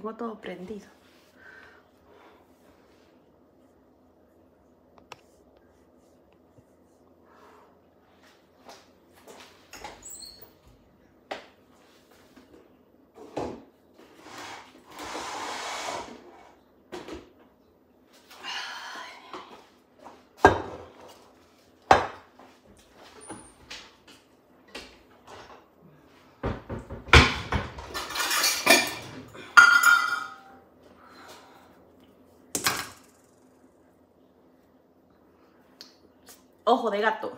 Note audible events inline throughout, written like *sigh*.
tengo todo prendido. Ojo de gato.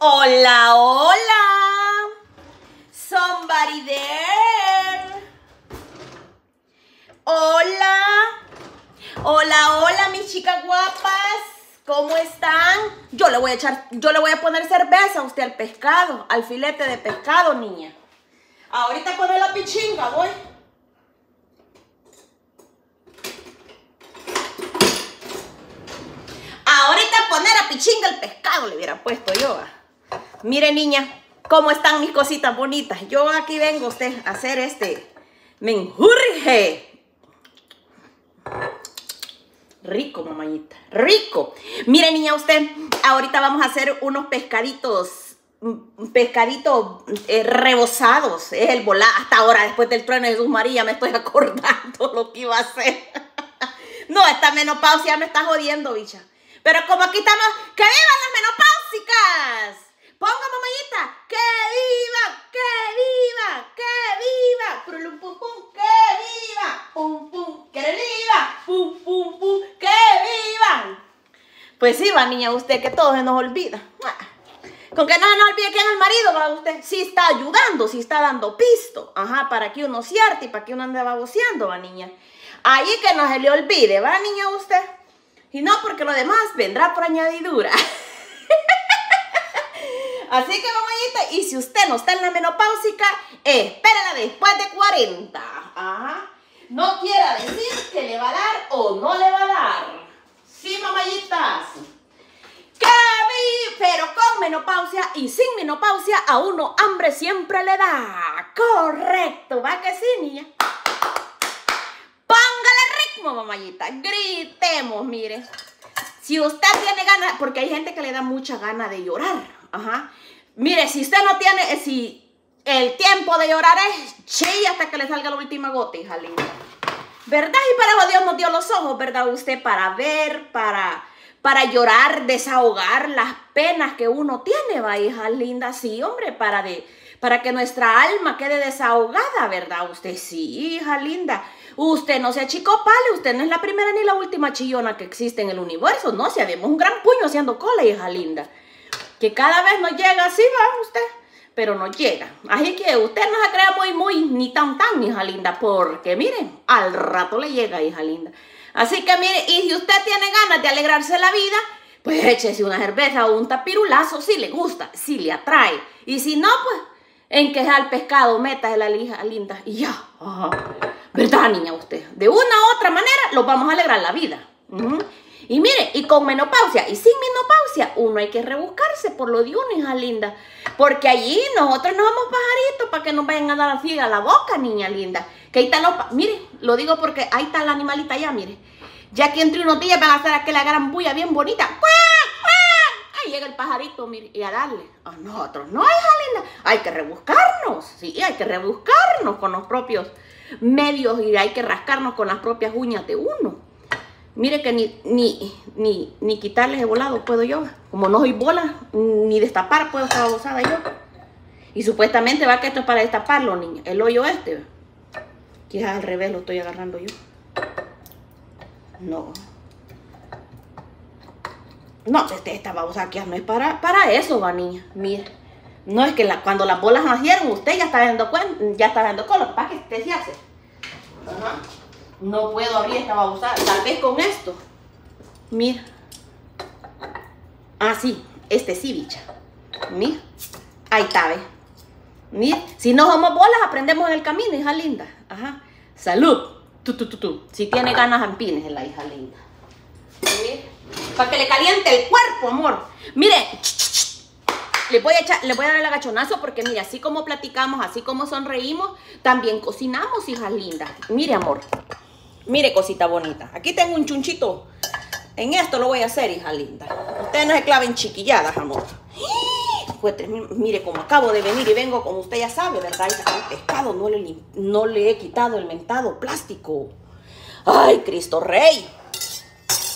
Hola, hola. Somebody there. Hola. Hola, hola, mis chicas guapas. ¿Cómo están? Yo le voy a echar, yo le voy a poner cerveza a usted al pescado, al filete de pescado, niña. Ahorita pone la pichinga, voy. Ahorita poner a pichinga el pescado le hubiera puesto yo. Mire, niña, cómo están mis cositas bonitas. Yo aquí vengo usted a hacer este menjurje. Rico, mamayita. Rico. Mire, niña, usted, ahorita vamos a hacer unos pescaditos pescaditos eh, rebosados, es el volar, hasta ahora después del trueno de Jesús María me estoy *laughs* acordando lo que iba a hacer. *laughs* no, esta menopausia me está jodiendo, bicha. Pero como aquí estamos, ¡que vivan las menopáusicas! Ponga mamayita, que viva, que viva, que viva, pum pum pum, que viva, pum pum, que viva, pum pum pum, que viva. Pues sí, va niña, usted que todo se nos olvida. Con que no, no olvide quién es el marido, va usted. Sí está ayudando, sí está dando pisto. Ajá, para que uno cierte y para que uno ande baboseando, va niña. Ahí que no se le olvide, va niña usted. Y no, porque lo demás vendrá por añadidura. *laughs* Así que mamá, y si usted no está en la menopáusica, espérala después de 40. Ajá. No quiera decir que le va a dar o no le va a dar. Sí, mamayitas. Pero con menopausia y sin menopausia a uno hambre siempre le da. Correcto, ¿va que sí, niña? Póngale ritmo, mamayita. Gritemos, mire. Si usted tiene ganas, porque hay gente que le da mucha gana de llorar. Ajá. Mire, si usted no tiene, eh, si el tiempo de llorar es chilla hasta que le salga la última gota, hija linda. ¿Verdad? Y para Dios nos dio los ojos, ¿verdad? Usted para ver, para para llorar, desahogar las penas que uno tiene, va, hija linda, sí, hombre, para de para que nuestra alma quede desahogada, ¿verdad? Usted sí, hija linda. Usted no se achicopale, usted no es la primera ni la última chillona que existe en el universo, no, si habemos un gran puño haciendo cola, hija linda. Que cada vez nos llega así, va usted, pero no llega. Así que usted no se crea muy, muy, ni tan, tan, hija linda, porque miren, al rato le llega, hija linda. Así que mire, y si usted tiene ganas de alegrarse la vida, pues échese una cerveza o un tapirulazo si le gusta, si le atrae. Y si no, pues en que el pescado, meta la lija linda y ya. ¿Verdad, niña usted? De una u otra manera lo vamos a alegrar la vida. Y mire, y con menopausia y sin menopausia, uno hay que rebuscarse por lo de uno, hija linda. Porque allí nosotros nos vamos pajaritos que nos vayan a dar así a la boca, niña linda. Que ahí está los... Mire, lo digo porque ahí está la animalita ya, mire. Ya que entre unos días van a hacer aquella gran bulla bien bonita. Ahí llega el pajarito, mire, y a darle. A nosotros, no, hija linda. Hay que rebuscarnos, sí, hay que rebuscarnos con los propios medios y hay que rascarnos con las propias uñas de uno. Mire que ni, ni, ni, ni quitarles el volado puedo yo. Como no soy bola, ni destapar puedo estar abusada yo. Y supuestamente va que esto es para destaparlo, niña. El hoyo este. Quizás al revés lo estoy agarrando yo. No. No, este, esta babosa aquí no es para, para eso, va niña. Mire. No es que cuando las bolas nacieron, usted ya está viendo ya está viendo color. ¿Para que usted se hace? No puedo abrir esta babosa. Tal vez con esto. Mira. Ah, sí. Este sí, bicha. Mira. Ahí está, ¿ves? Si no somos bolas, aprendemos en el camino, hija linda. Ajá. Salud. Tú, tú, tú. Si tiene ganas, empines la hija linda. Para que le caliente el cuerpo, amor. Mire, le voy a echar, le voy a dar el agachonazo porque mire, así como platicamos, así como sonreímos, también cocinamos, hijas lindas. Mire, amor. Mire, cosita bonita. Aquí tengo un chunchito. En esto lo voy a hacer, hija linda. Ustedes no se claven chiquilladas, amor. Mire, como acabo de venir y vengo, como usted ya sabe, ¿verdad? El pescado no le, no le he quitado el mentado plástico. ¡Ay, Cristo Rey!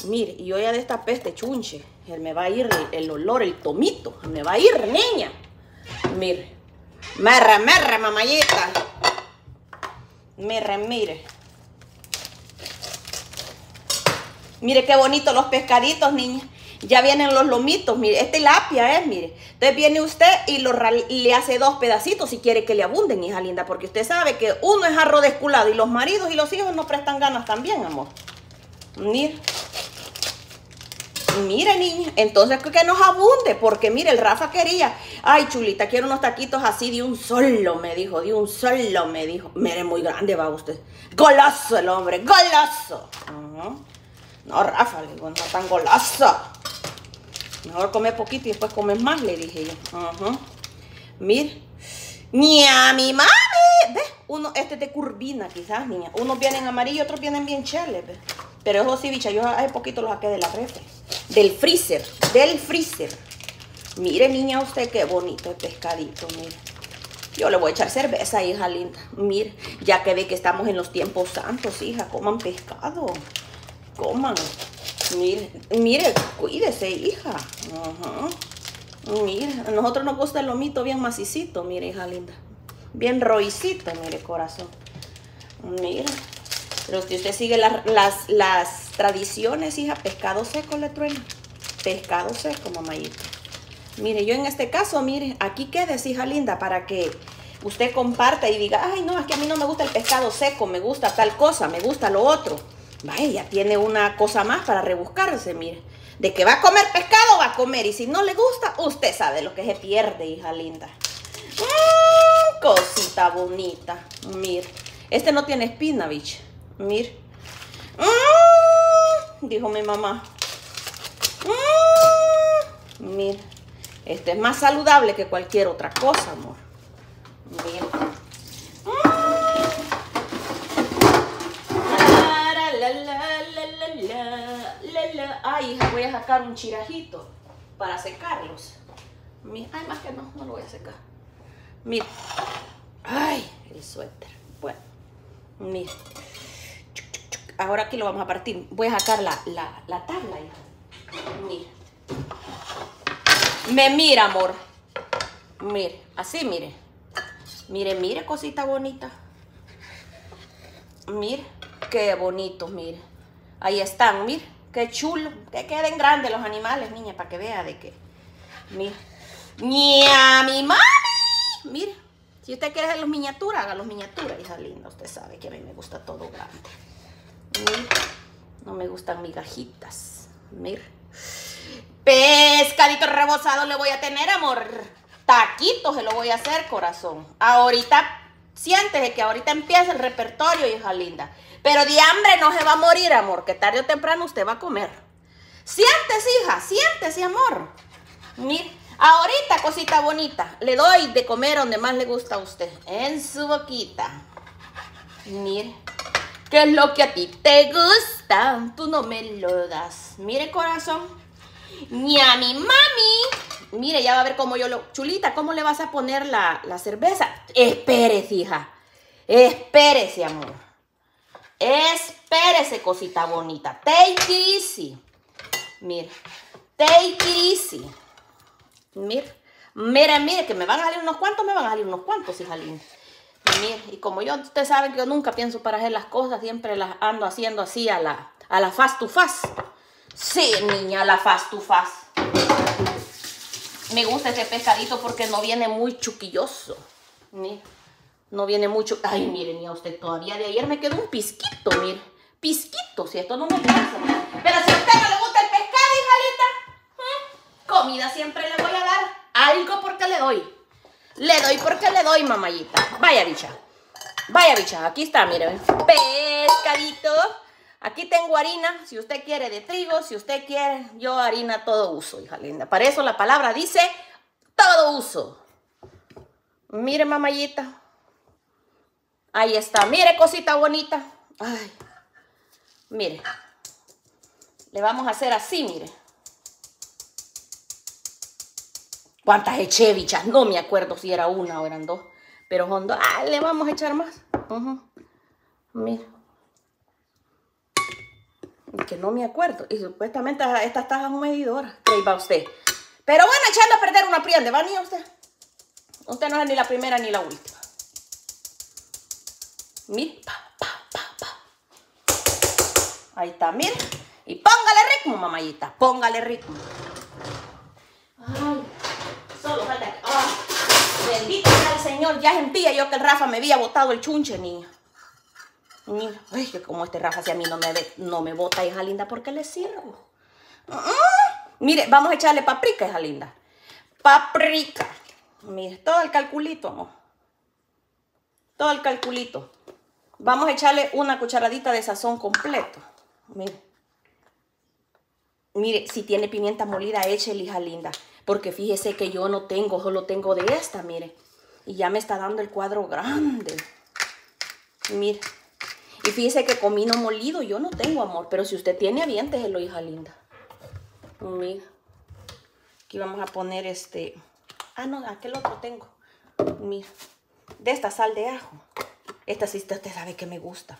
Mire, y yo ya de esta peste chunche, él me va a ir el, olor, el tomito, me va a ir, niña. Mire, merra, merra, mamayita. Mire, mire. Mire qué bonito los pescaditos, niña. Ya vienen los lomitos, mire, este lapia, ¿eh? Mire. Entonces viene usted y lo, le hace dos pedacitos si quiere que le abunden, hija linda, porque usted sabe que uno es arroz desculado y los maridos y los hijos no prestan ganas también, amor. Mire. Mire, niña, entonces que nos abunde, porque mire, el Rafa quería, ay, chulita, quiero unos taquitos así de un solo, me dijo, de un solo, me dijo. Mire, muy grande va usted. Golazo el hombre, golazo. No, Rafa, le digo, no tan golazo. Mejor come poquito y después comes más, le dije yo. Mire. Mire. mi mami. ¿Ves? Uno, este de curvina quizás, niña. Unos vienen amarillos, otros vienen bien cheles. Pero eso sí, bicha, yo hace poquito los saqué de la refri. Del freezer, del freezer. Mire, niña, usted qué bonito el pescadito, mire. Yo le voy a echar cerveza, hija linda. Mire, ya que ve que estamos en los tiempos santos, hija, coman pescado. Coman. Mire, mire, cuídese, hija. Mire, a nosotros nos gusta el lomito bien macicito, mire, hija linda. Bien roicito, mire, corazón. Mire. Pero si usted sigue las, las, tradiciones, hija, pescado seco le truena. Pescado seco, mamayito. Mire, yo en este caso, mire, aquí quedes, hija linda, para que usted comparta y diga, ay, no, es que a mí no me gusta el pescado seco, me gusta tal cosa, me gusta lo otro. Vaya, tiene una cosa más para rebuscarse, mire. De que va a comer pescado, va a comer. Y si no le gusta, usted sabe lo que se pierde, hija linda. Mm, cosita bonita. Mire. Este no tiene espina, bicho. Mire. Mm, dijo mi mamá. Mm, mire. Este es más saludable que cualquier otra cosa, amor. Mire. Ay, hija, voy a sacar un chirajito para secarlos. Ay, más que no, no lo voy a secar. Mira. Ay, el suéter. Bueno, mira. Ahora aquí lo vamos a partir. Voy a sacar la, la, tabla, hija. Mira. Me mira, amor. Mire, así, mire. Mire, mire, cosita bonita. Mire, qué bonito, mire. Ahí están, mire. Qué chulo. Que queden grandes los animales, niña, para que vea de que. Mira. ¡Nia, mi mami! Mire. Si usted quiere hacer los miniaturas, haga los miniaturas, hija linda. Usted sabe que a mí me gusta todo grande. Mire. No me gustan migajitas. Mire. Pescadito rebozado le voy a tener, amor. Taquitos se lo voy a hacer, corazón. Ahorita, siéntese que ahorita empieza el repertorio, hija linda. Pero de hambre no se va a morir, amor, que tarde o temprano usted va a comer. Siéntese, hija, siéntese, amor. Mire, ahorita, cosita bonita, le doy de comer donde más le gusta a usted, en su boquita. Mire, ¿qué es lo que a ti te gusta? Tú no me lo das. Mire, corazón. Ni a mi mami. Mire, ya va a ver cómo yo lo... Chulita, ¿cómo le vas a poner la, la cerveza? Espérese, hija. Espérese, amor. Espérese, cosita bonita. Take it easy. Mira. Take it easy. Mira. Mira, mire, que me van a salir unos cuantos, me van a salir unos cuantos, hija linda. Mire, y como yo, ustedes saben que yo nunca pienso para hacer las cosas, siempre las ando haciendo así a la, a la fast to fast. Sí, niña, a la fast to fast. Me gusta este pescadito porque no viene muy chuquilloso. Mira. No viene mucho. Ay, miren, a usted todavía de ayer me quedó un pisquito, mire. Pisquito, si esto no me pasa. Pero si a usted no le gusta el pescado, hijalita, ¿eh? comida siempre le voy a dar. Algo porque le doy. Le doy porque le doy, mamayita. Vaya, bicha. Vaya, bicha. Aquí está, miren. Pescadito. Aquí tengo harina, si usted quiere de trigo, si usted quiere, yo harina todo uso, hija linda. Para eso la palabra dice todo uso. Mire, mamayita. Ahí está. Mire, cosita bonita. Ay. Mire. Le vamos a hacer así, mire. ¿Cuántas eché, bichas? No me acuerdo si era una o eran dos. Pero hondo. Ah, le vamos a echar más. Mire que no me acuerdo. Y supuestamente estas tajas un medidor. Ahí va usted. Pero bueno, echando a perder una prende, ¿va ni usted? Usted no es ni la primera ni la última. Mire, Ahí está, mire. Y póngale ritmo, mamayita. Póngale ritmo. Ay, solo falta. Ah, bendito sea el Señor. Ya sentía yo que el Rafa me había botado el chunche, niña. Mira, ay, que como este Rafa, si a mí no me, ve, no me bota, hija linda, ¿por qué le sirvo? Mire, vamos a echarle paprika, hija linda. Paprika. Mire, todo el calculito, amor. Todo el calculito. Vamos a echarle una cucharadita de sazón completo. Mire. Mire, si tiene pimienta molida, échele, hija linda. Porque fíjese que yo no tengo, solo tengo de esta, mire. Y ya me está dando el cuadro grande. Mire. Y fíjese que comino molido yo no tengo, amor. Pero si usted tiene, aviénteselo, hija linda. Mira. Aquí vamos a poner este... Ah, no, aquel otro tengo. Mira. De esta sal de ajo. Esta sí usted sabe que me gusta.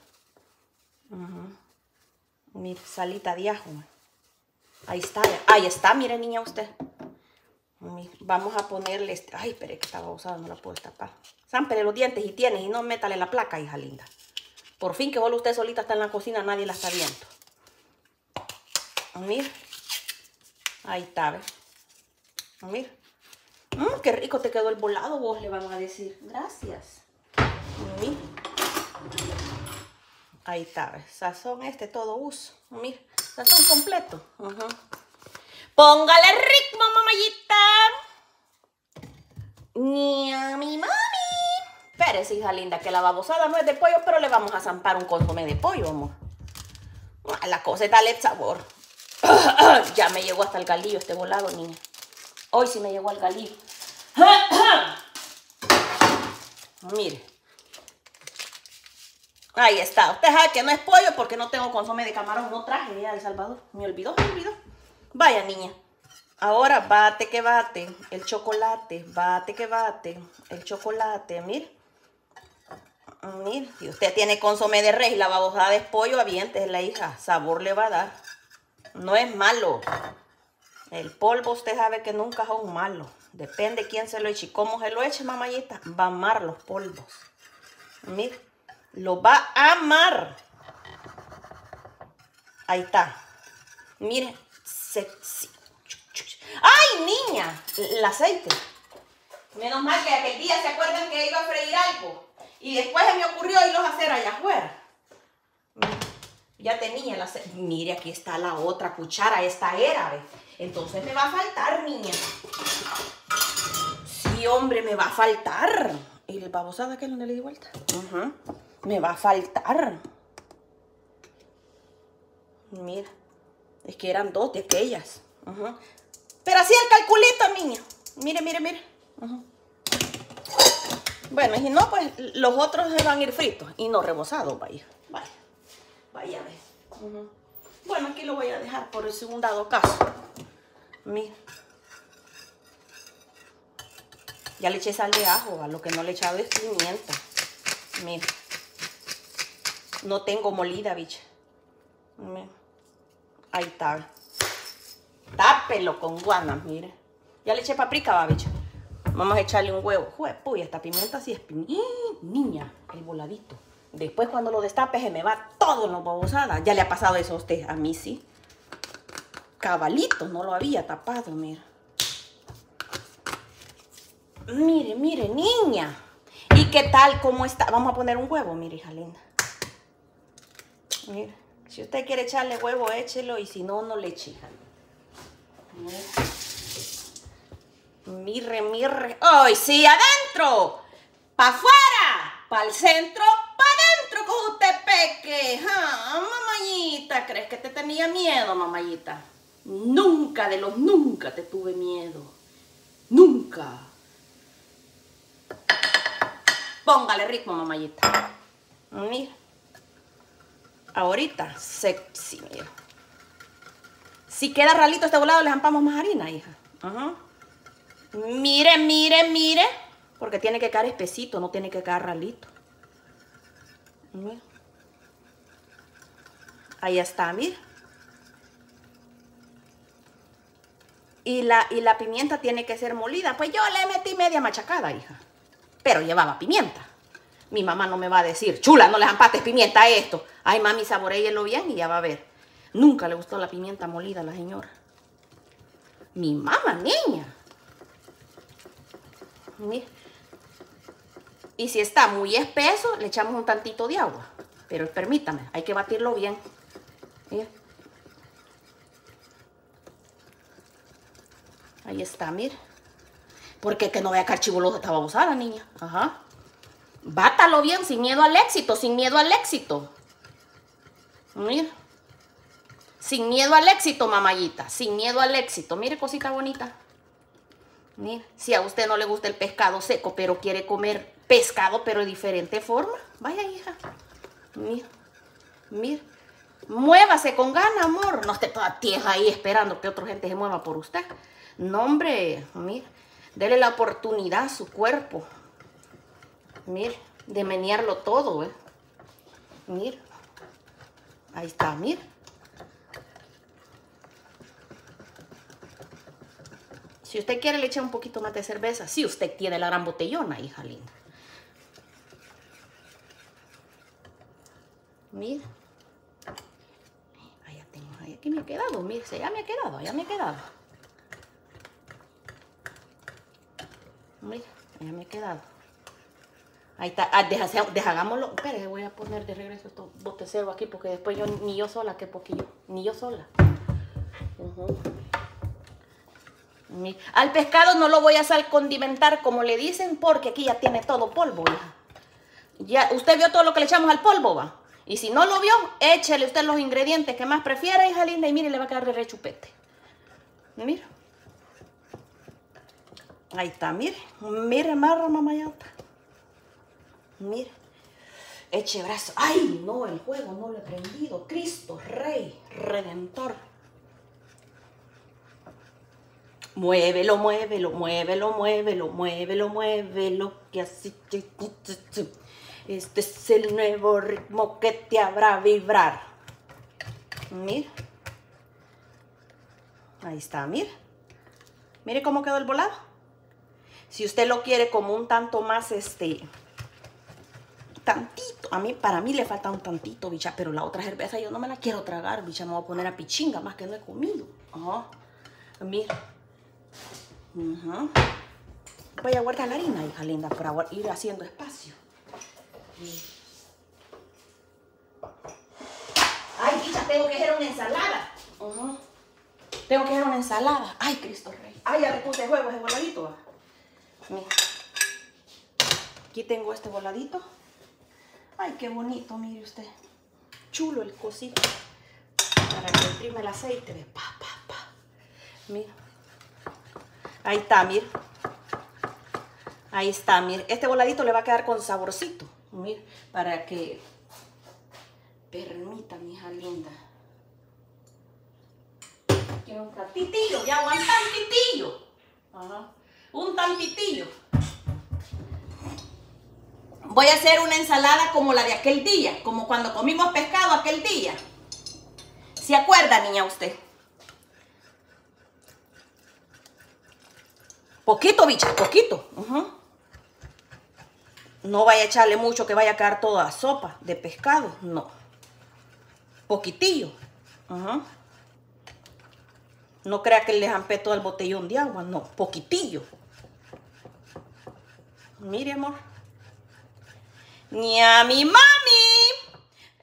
Mira, salita de ajo. Ahí está. Ahí está, mire niña usted. Vamos a ponerle este... Ay, espere que estaba usada, no la puedo tapar. Zámpele los dientes y tiene y no métale la placa, hija linda. Por fin que vos usted solita está en la cocina, nadie la está viendo. Mira. Ahí está, ¿ves? Mira. Mmm, qué rico te quedó el volado, vos le van a decir. Gracias. Mira. Ahí está. Sazón este, todo uso. Mira, sazón completo. Póngale ritmo, mamayita. Mi mamá espérese, hija linda, que la babosada no es de pollo, pero le vamos a zampar un consomé de pollo, amor. Ah, la cosa está el sabor. *coughs* ya me llegó hasta el galillo este volado, niña. Hoy sí me llegó al galillo. *coughs* Mire. Ahí está. Usted sabe que no es pollo porque no tengo consomé de camarón. No traje ya El Salvador. Me olvidó, me olvidó. Vaya, niña. Ahora bate que bate el chocolate. Bate que bate el chocolate. Mire. Mira, si usted tiene consomé de res y la babosada de pollo, aviente la hija. Sabor le va a dar. No es malo. El polvo usted sabe que nunca es un malo. Depende quién se lo eche y cómo se lo eche, mamayita. Va a amar los polvos. Mira, lo va a amar. Ahí está. Mire, ¡Ay, niña! El aceite. Menos mal que aquel día se acuerdan que iba a freír algo. Y después se me ocurrió irlos a hacer allá afuera. Ya tenía la... Mire, aquí está la otra cuchara. Esta era, Entonces me va a faltar, niña. Sí, hombre, me va a faltar. ¿Y el babosada que no le di vuelta? Me va a faltar. Mira. Es que eran dos de aquellas. Pero así el calculito, niña. Mire, mire, mire. Bueno, y si no, pues los otros se van a ir fritos y no rebozados, vaya. Vaya, vaya. Bueno, aquí lo voy a dejar por el segundo caso. Mira. Ya le eché sal de ajo, a lo que no le he echado es pimienta. Mira. No tengo molida, bicha. Ahí está. Tápelo con guana, mire. Ya le eché paprika, va, bicha. Vamos a echarle un huevo. Jue, puy, esta pimienta sí es pimienta. Niña, el voladito. Después cuando lo destape se me va todo en los babosada. Ya le ha pasado eso a usted. A mí sí. Cabalito, no lo había tapado, mira. Mire, mire, niña. ¿Y qué tal? ¿Cómo está? Vamos a poner un huevo, mire, hija linda. Mire. Si usted quiere echarle huevo, échelo. Y si no, no le eche, hija. Mirre, mirre. ¡Ay, sí! ¡Adentro! ¡Pa' afuera! ¡Pa' el centro! ¡Pa' adentro con usted, cree que, ah, mamayita, crees que te tenía miedo, mamayita? Nunca de los nunca te tuve miedo. Nunca. Póngale ritmo, mamayita. Mira. Ahorita, sexy, mira. Si queda ralito este volado, le zampamos más harina, hija. Ajá. Mire, mire, mire. Porque tiene que quedar espesito, no tiene que quedar ralito. Ahí está, mira. Y la, y la pimienta tiene que ser molida. Pues yo le metí media machacada, hija. Pero llevaba pimienta. Mi mamá no me va a decir, chula, no le zampates pimienta a esto. Ay, mami, saboreelo bien y ya va a ver. Nunca le gustó la pimienta molida a la señora. Mi mamá, niña. Y si está muy espeso, le echamos un tantito de agua. Pero permítame, hay que batirlo bien. Ahí está, mire. Porque que no vea que archivolosa estaba usada, niña. Ajá. Bátalo bien, sin miedo al éxito, sin miedo al éxito. Mira. Sin miedo al éxito, mamayita. Sin miedo al éxito. Mire, cosita bonita. Mire, si a usted no le gusta el pescado seco, pero quiere comer pescado, pero de diferente forma. Vaya, hija. Mira. Mira. Muévase con gana, amor. No esté toda tieja ahí esperando que otra gente se mueva por usted. No, hombre. Mira. Dele la oportunidad a su cuerpo. Mire, de menearlo todo, ¿eh? Mira. Ahí está, mira. Si usted quiere, le echa un poquito más de cerveza. Si usted tiene la gran botellona, hija linda. Mira. Ahí ya tengo, ahí aquí me ha quedado, mire, ya me ha quedado, ya me ha quedado. Mira, ya me ha quedado. Ahí está, ah. Espere, voy a poner de regreso estos botes aquí porque después yo, ni yo sola, qué poquillo, ni yo sola. Al pescado no lo voy a sal condimentar como le dicen porque aquí ya tiene todo polvo, hija. Ya, usted vio todo lo que le echamos al polvo, va. Y si no lo vio, échele usted los ingredientes que más prefiera, hija linda, y mire, le va a quedar de rechupete. Mira. Ahí está, mire. Mire, marra, mamayata. Mire. Eche brazo. ¡Ay! No, el juego no lo he prendido. Cristo, Rey, Redentor. Muévelo, muévelo, muévelo, muévelo, muévelo, muévelo. Que así. Este es el nuevo ritmo que te habrá vibrar. Mira. Ahí está, mire. Mire cómo quedó el volado. Si usted lo quiere como un tanto más, este, tantito. A mí, para mí le falta un tantito, bicha, pero la otra cerveza yo no me la quiero tragar, bicha. Me voy a poner a pichinga, más que no he comido. Ajá. Mira. Voy a guardar la harina, hija linda, para ir haciendo espacio. Ay, bicha, tengo que hacer una ensalada. Tengo que hacer una ensalada. Ay, Cristo Rey. Ay, ya le puse juego ese voladito. Mira. Aquí tengo este voladito. Ay, qué bonito, mire usted. Chulo el cosito. Para que imprime el aceite. de Pa, pa, pa. Mira. Ahí está, mire. Ahí está, mire. Este voladito le va a quedar con saborcito. Mire, para que permita, mi hija linda. Quiero un tantitillo, ya un tantitillo. Ajá. Un tantitillo voy a hacer una ensalada como la de aquel día, como cuando comimos pescado aquel día. ¿Se acuerda, niña, usted? Poquito, bicha, poquito. No vaya a echarle mucho que vaya a quedar toda sopa de pescado, no. Poquitillo. No crea que le jampé todo el botellón de agua, no, poquitillo. Mire, amor ni a mi mami.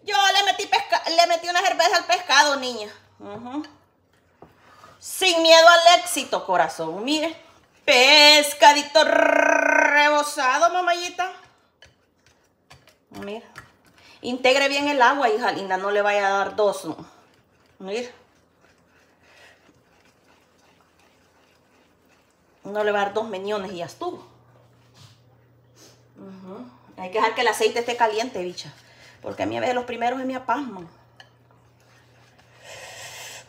Yo le metí, pesca le metí una cerveza al pescado, niña. Sin miedo al éxito, corazón. Mire, pescadito rebosado, mamayita. Mira. Integre bien el agua, hija linda, no le vaya a dar dos. Mira. No le va a dar dos meñones y ya estuvo. Hay que dejar que el aceite esté caliente, bicha. Porque a mí a veces los primeros me apasman.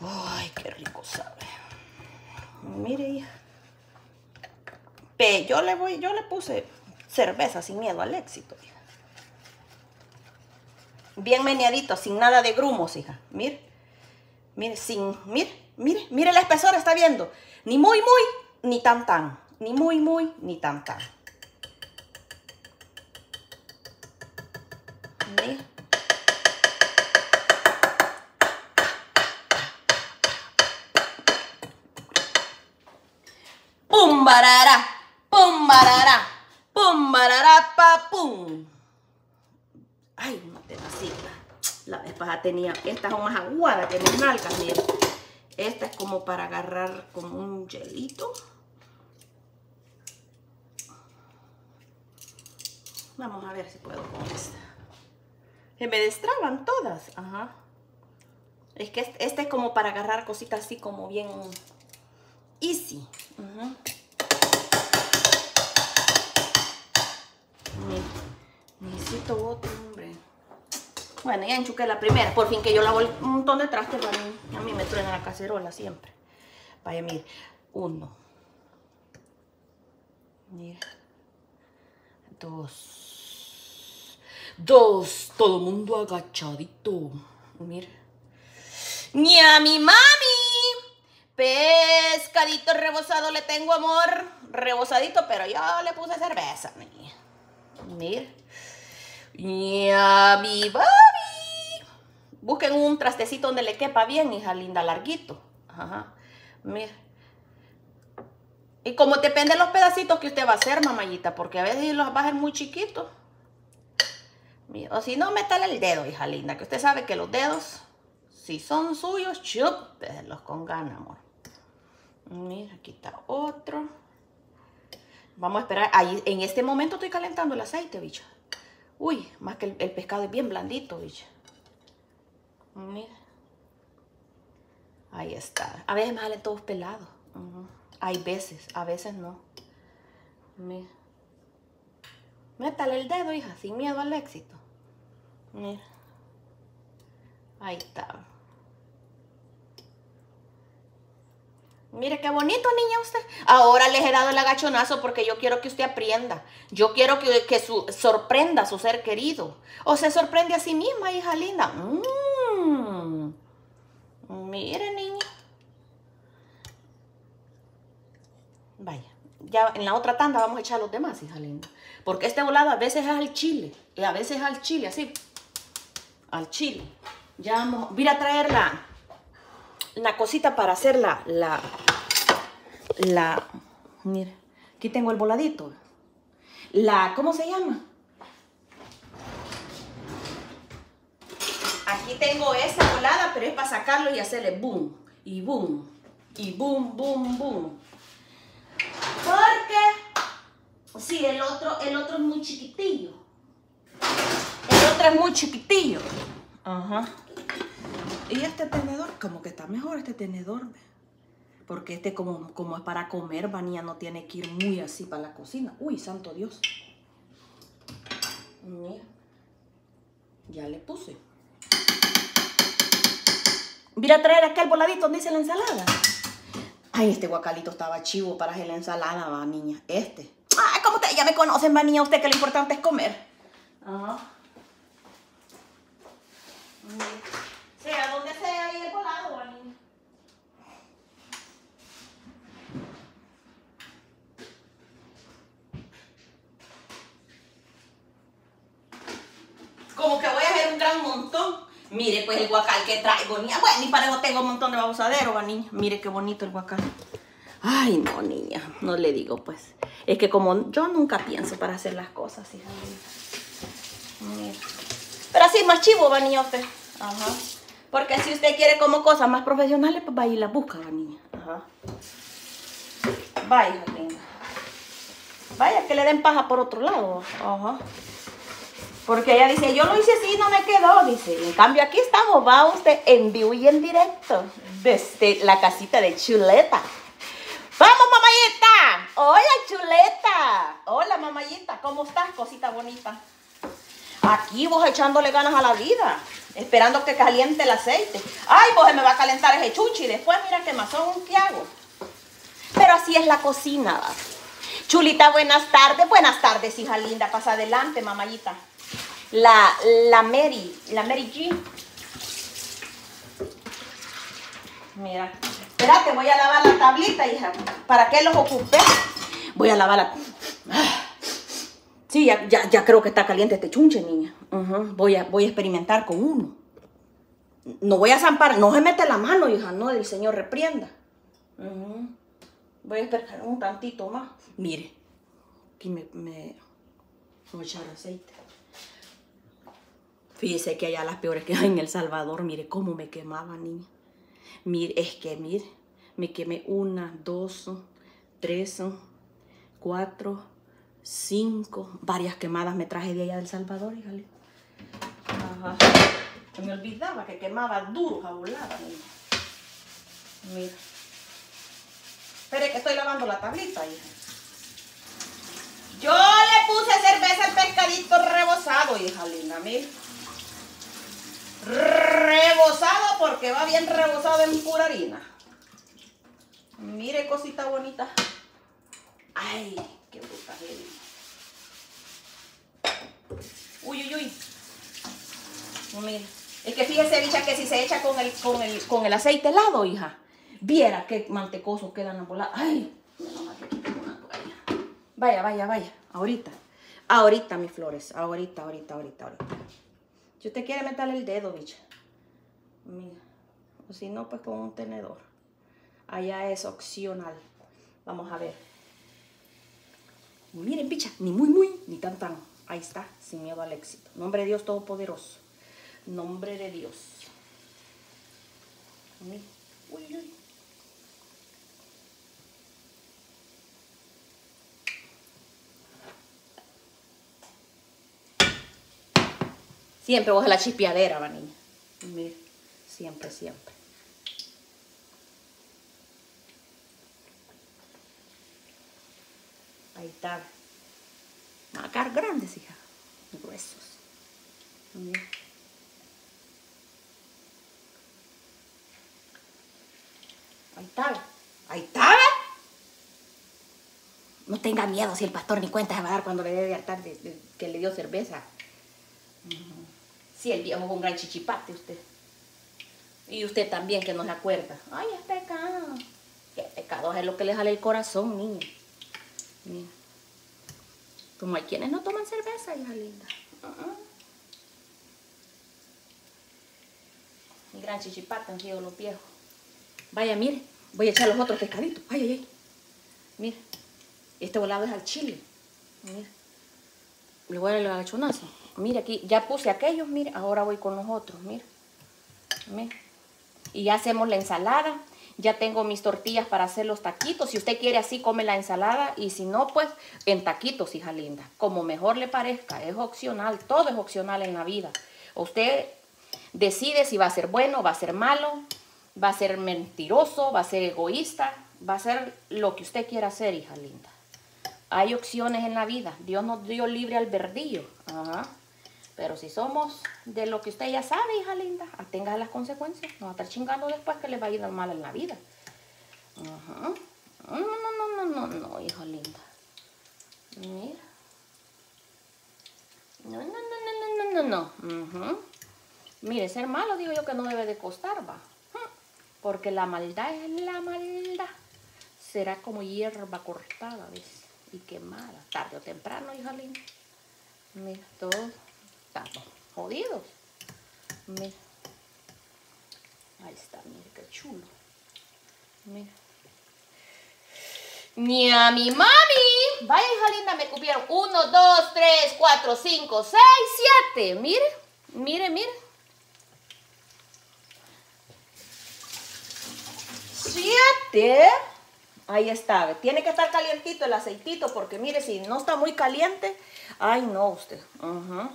Ay, qué rico sabe. Mire, hija. yo le voy, yo le puse cerveza sin miedo al éxito, hija. Bien meneadito, sin nada de grumos, hija. Mire. Mire, sin, mire, mire, mire el espesor, está viendo. Ni muy, muy, ni tan, tan. Ni muy, muy, ni tan, tan. Pum barara, pum barara, pum barara, pa pum. Ay, una tenacita. La vez pasada tenía, estas son más aguadas que mis nalgas, miren. Esta es como para agarrar como un gelito. Vamos a ver si puedo con esta. Se me destraban todas. Ajá. Es que este, este es como para agarrar cositas así como bien easy. Necesito otro, hombre. Bueno, ya enchuqué la primera. Por fin que yo lavo un montón de trastes para mí. A mí me truena la cacerola siempre. Vaya, mire. Uno. Mira. Dos. Dos. Todo mundo agachadito. Mira. Ni a mi mami. Pescadito rebozado le tengo amor. Rebozadito, pero yo le puse cerveza. Mira. Ya mi baby. Busquen un trastecito donde le quepa bien, hija linda, larguito. Ajá. Mira. Y como depende de los pedacitos que usted va a hacer, mamayita, porque a veces los va a hacer muy chiquitos. O si no, métale el dedo, hija linda, que usted sabe que los dedos, si son suyos, los con ganas, amor. Mira, aquí está otro. Vamos a esperar. Ahí, en este momento estoy calentando el aceite, bicho. Uy, más que el, pescado es bien blandito, bicho. Mira. Ahí está. A veces me salen todos pelados. Hay veces, a veces no. Mira. Métale el dedo, hija, sin miedo al éxito. Mira. Ahí está. Mire qué bonito, niña, usted. Ahora les he dado el agachonazo porque yo quiero que usted aprenda. Yo quiero que, que su, sorprenda a su ser querido. O se sorprende a sí misma, hija linda. Mmm. Mire, niña. Vaya. Ya en la otra tanda vamos a echar los demás, hija linda. Porque este volado a veces es al chile. Y a veces es al chile, así. Al chile. Ya vamos. Voy a traerla una cosita para hacer la, la, la, mire, aquí tengo el voladito. La, ¿cómo se llama? Aquí tengo esta volada, pero es para sacarlo y hacerle boom, y boom, y boom, boom, boom. Porque, sí, el otro, el otro es muy chiquitillo. Otro es muy chiquitillo. Ajá. Y este tenedor, como que está mejor este tenedor. Porque este como, como es para comer, Vanilla no tiene que ir muy así para la cocina. Uy, santo Dios. Mira. Ya le puse. Voy a traer acá el voladito donde dice la ensalada. Ay, este guacalito estaba chivo para hacer la ensalada, va, niña. Este. Ay, como ustedes ya me conocen, va, niña, usted que lo importante es comer. Ajá. Sea donde sea ahí el volado, niña. Como que voy a hacer un gran montón. Mire, pues el guacal que traigo, niña. Bueno, y para eso tengo un montón de babosadero, va, niña. Mire qué bonito el guacal. Ay, no, niña. No le digo, pues. Es que como yo nunca pienso para hacer las cosas, hija. Mira. Pero así es más chivo, va, niña, usted. Ajá. Porque si usted quiere como cosas más profesionales, pues vaya y las busca, niña. Ajá. Vaya, niña. Vaya, que le den paja por otro lado. Ajá. Porque ella dice, yo lo hice así y no me quedó. Dice, en cambio aquí estamos, va usted en vivo y en directo desde la casita de Chuleta. ¡Vamos, mamayita! ¡Hola, Chuleta! Hola, mamayita, ¿cómo estás, cosita bonita? Aquí vos echándole ganas a la vida, esperando que caliente el aceite. ¡Ay, vos me va a calentar ese chuchi! Después mira qué mazón que hago. Pero así es la cocina. Chulita, buenas tardes. Buenas tardes, hija linda. Pasa adelante, mamayita la, la Mary, la Mary G. Mira, espérate, voy a lavar la tablita, hija. ¿Para qué los ocupé? Voy a lavar la... Sí, ya, ya, creo que está caliente este chunche, niña. voy, a, voy a experimentar con uno. No voy a zampar, no se mete la mano, hija, no, el Señor reprienda. Voy a esperar un tantito más. Mire, aquí me, me voy a echar aceite. Fíjese que allá las peores que hay en El Salvador, mire cómo me quemaba, niña. Mire, es que, mire, me quemé una, dos, tres, cuatro, cinco, varias quemadas me traje de allá del Salvador, híjale. Ajá. Se me olvidaba que quemaba duro, jabulada, niña. Mira. Espere que estoy lavando la tablita, hija. Yo le puse cerveza al pescadito rebozado, hija linda, mira. Rebosado porque va bien rebosado en pura harina. Mire cosita bonita. Ay, qué bruta Uy, uy, uy. Mire. Es que fíjese, bicha, que si se echa con el, con el, con el aceite helado, hija. Viera qué mantecoso quedan bolas. Ay, Vaya, vaya, vaya. Ahorita. Ahorita, mis flores. Ahorita, ahorita, ahorita, ahorita. Si usted quiere meterle el dedo, bicha. Mira. O si no, pues con un tenedor. Allá es opcional. Vamos a ver. Miren, bicha, ni muy, muy, ni tan, tan. Ahí está, sin miedo al éxito. Nombre de Dios Todopoderoso. Nombre de Dios. Uy, uy. Siempre vos la chipiadera, va niña. siempre, siempre. Ahí está. Macar grandes, hija. Gruesos. Ahí está. Ahí está. No tenga miedo si el pastor ni cuenta se va a dar cuando le dé de de, que le dio cerveza. Si el viejo es un gran chichipate usted. Y usted también que no se acuerda. Ay, es pecado. Qué pecado es lo que le sale el corazón, niña. Mira. Como hay quienes no toman cerveza, hija linda. Mi gran chichipate han sido los viejos. Vaya, mire. Voy a echar los otros pescaditos. Ay, ay, ay. Mire. Este volado es al chile. Mire. Le voy a dar el agachonazo. Mire aquí, ya puse aquellos, mire, ahora voy con los otros, mire. Y ya hacemos la ensalada. Ya tengo mis tortillas para hacer los taquitos. Si usted quiere así, come la ensalada. Y si no, pues en taquitos, hija linda. Como mejor le parezca. Es opcional. Todo es opcional en la vida. Usted decide si va a ser bueno, va a ser malo, va a ser mentiroso, va a ser egoísta. Va a ser lo que usted quiera hacer, hija linda. Hay opciones en la vida. Dios nos dio libre albedrío. Ajá. Pero si somos de lo que usted ya sabe, hija linda, atenga las consecuencias. No va a estar chingando después que le va a ir mal en la vida. No, no, no, no, no, no, hija linda. Mira. No, no, no, no, no, no, no. Mire, ser malo digo yo que no debe de costar, va. Porque la maldad es la maldad. Será como hierba cortada, ¿ves? Y quemada. Tarde o temprano, hija linda. Mira, todo estamos jodidos. Mira. Ahí está, mira qué chulo. Mira. Ni a mi mami. Vaya, hija linda, me cupieron. Uno, dos, tres, cuatro, cinco, seis, siete. Mire, mire, mire. Siete. Ahí está. Tiene que estar calientito el aceitito porque mire, si no está muy caliente. Ay, no, usted. Ajá.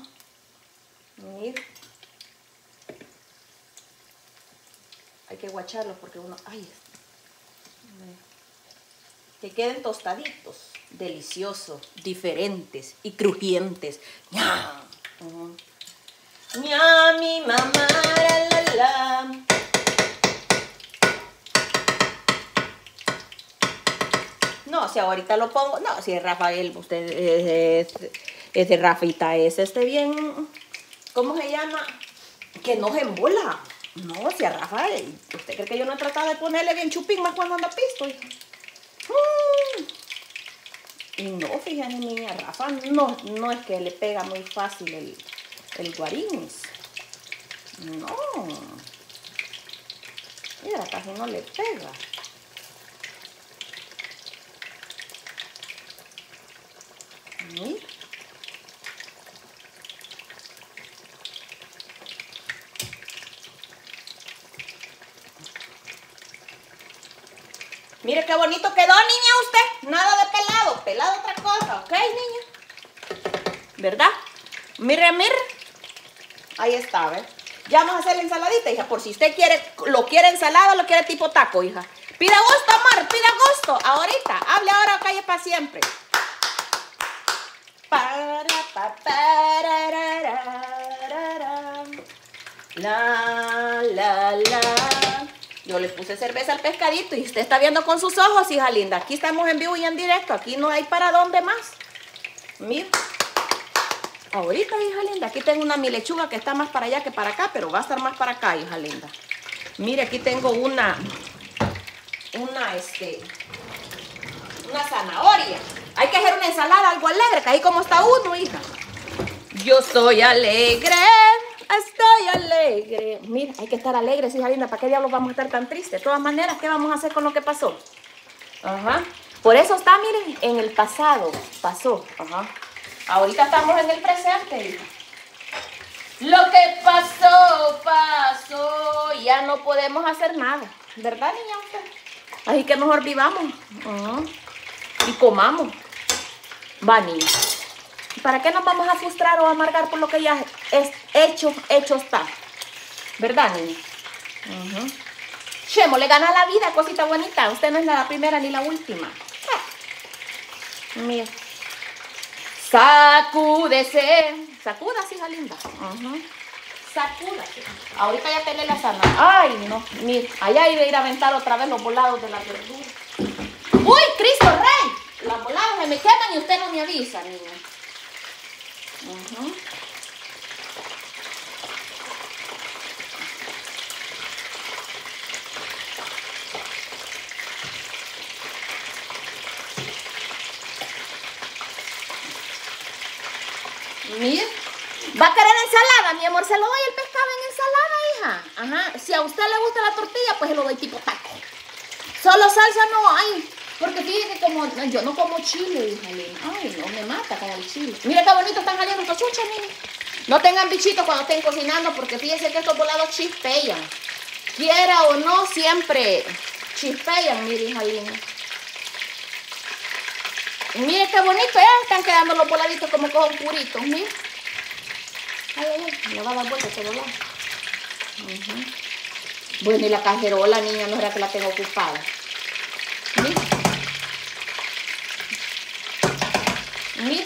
Mira. Hay que guacharlos porque uno... ¡Ay! Que queden tostaditos, deliciosos, diferentes y crujientes. ¡Ñam! ¡Ñam, mi mamá! No, si ahorita lo pongo. No, si es Rafael, usted es, es, es de Rafita, es este bien. ¿Cómo se llama? Que no se embola. No, si a Rafael. ¿Usted cree que yo no he tratado de ponerle bien chupín más cuando anda pisto? Mm. Y no, fíjate, niña, Rafa no, no es que le pega muy fácil el, el guarins. No. Mira, casi no le pega. Mira. Mire qué bonito quedó, niña, usted. Nada de pelado. Pelado otra cosa, ¿ok, niña? ¿Verdad? Mire, mire. Ahí está, ¿ves? Ya vamos a hacer la ensaladita, hija. Por si usted quiere, lo quiere ensalada lo quiere tipo taco, hija. Pida gusto, amor, pida gusto. Ahorita, hable ahora o calle para siempre. La, la, la. Yo le puse cerveza al pescadito y usted está viendo con sus ojos, hija linda. Aquí estamos en vivo y en directo. Aquí no hay para dónde más. Mira. Ahorita, hija linda, aquí tengo una mi lechuga que está más para allá que para acá, pero va a estar más para acá, hija linda. Mire, aquí tengo una, una, este, una zanahoria. Hay que hacer una ensalada, algo alegre, que ahí como está uno, hija. Yo estoy alegre, estoy alegre. Mira, hay que estar alegres, hija linda. ¿Para qué diablos vamos a estar tan tristes? De todas maneras, ¿qué vamos a hacer con lo que pasó? Ajá. Por eso está, miren, en el pasado. Pasó. Ajá. Ahorita estamos en el presente, hija. Lo que pasó, pasó. Ya no podemos hacer nada. ¿Verdad, niña? Así que mejor vivamos. Y comamos. Va, niña. ¿Para qué nos vamos a frustrar o amargar por lo que ya es hecho, hecho está? ¿Verdad, niña? Ujú. Chemo, le gana la vida, cosita bonita. Usted no es la primera ni la última. Ah. Mira. Sacúdese. Sacúdase, hija linda. Ujú. Sacúdase. Ahorita ya pelé la sana. Ay, no. Mira, allá iba a ir a aventar otra vez los volados de la verdura. ¡Uy, Cristo Rey! Las voladas se me queman y usted no me avisa, niña. ¿Va a querer ensalada, mi amor? Se lo doy el pescado en ensalada, hija. Ajá. Si a usted le gusta la tortilla, pues se lo doy tipo taco. Solo salsa no hay. Porque fíjate como yo no como chile, hija. Ay, no me mata con el chile. Mira qué bonito están saliendo estos chuchos, niña. No tengan bichitos cuando estén cocinando porque fíjense que estos volados chispean. Quiera o no, siempre chispean, mire, hija linda. Y Mire qué bonito, ya están quedando los voladitos como con puritos, mire. Ay, ay, ay, me va a dar vuelta este volado. Ujú. Bueno, y la cajerola, niña, no era que la tengo ocupada. Mira. Mira.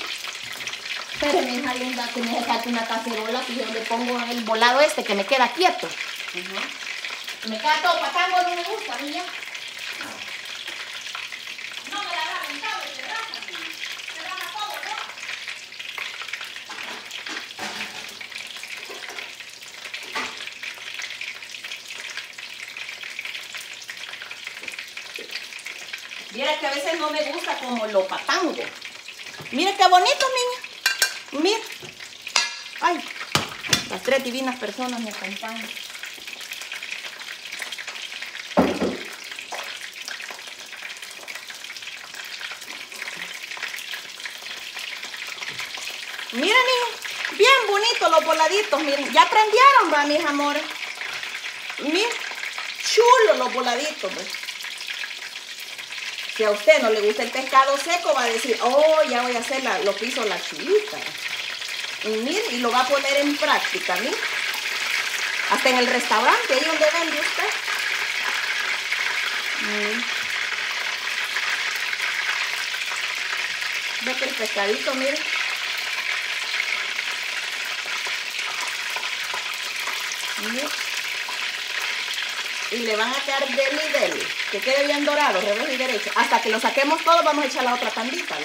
Espérenme, hija linda, que me saque una cacerola que yo le pongo el volado este que me queda quieto. Me queda todo patango, no me gusta, niña. No me la haga aventado, se raja. Se raja todo, ¿no? Mira que a veces no me gusta como lo patango. Mira qué bonito, niña. Mira. Ay, las tres divinas personas me acompañan. Miren, bien bonitos los voladitos, miren, ya prendieron, va, mis amores. Miren, chulos los voladitos, pues. Si a usted no le gusta el pescado seco, va a decir, oh, ya voy a hacer la- lo que hizo la chulita. Y mire, y lo va a poner en práctica, mire. Hasta en el restaurante, ahí donde vende usted. El pescadito, mire. Mire. Y le van a quedar deli deli. Que quede bien dorado, revés y derecho. Hasta que lo saquemos todo, vamos a echar la otra tandita.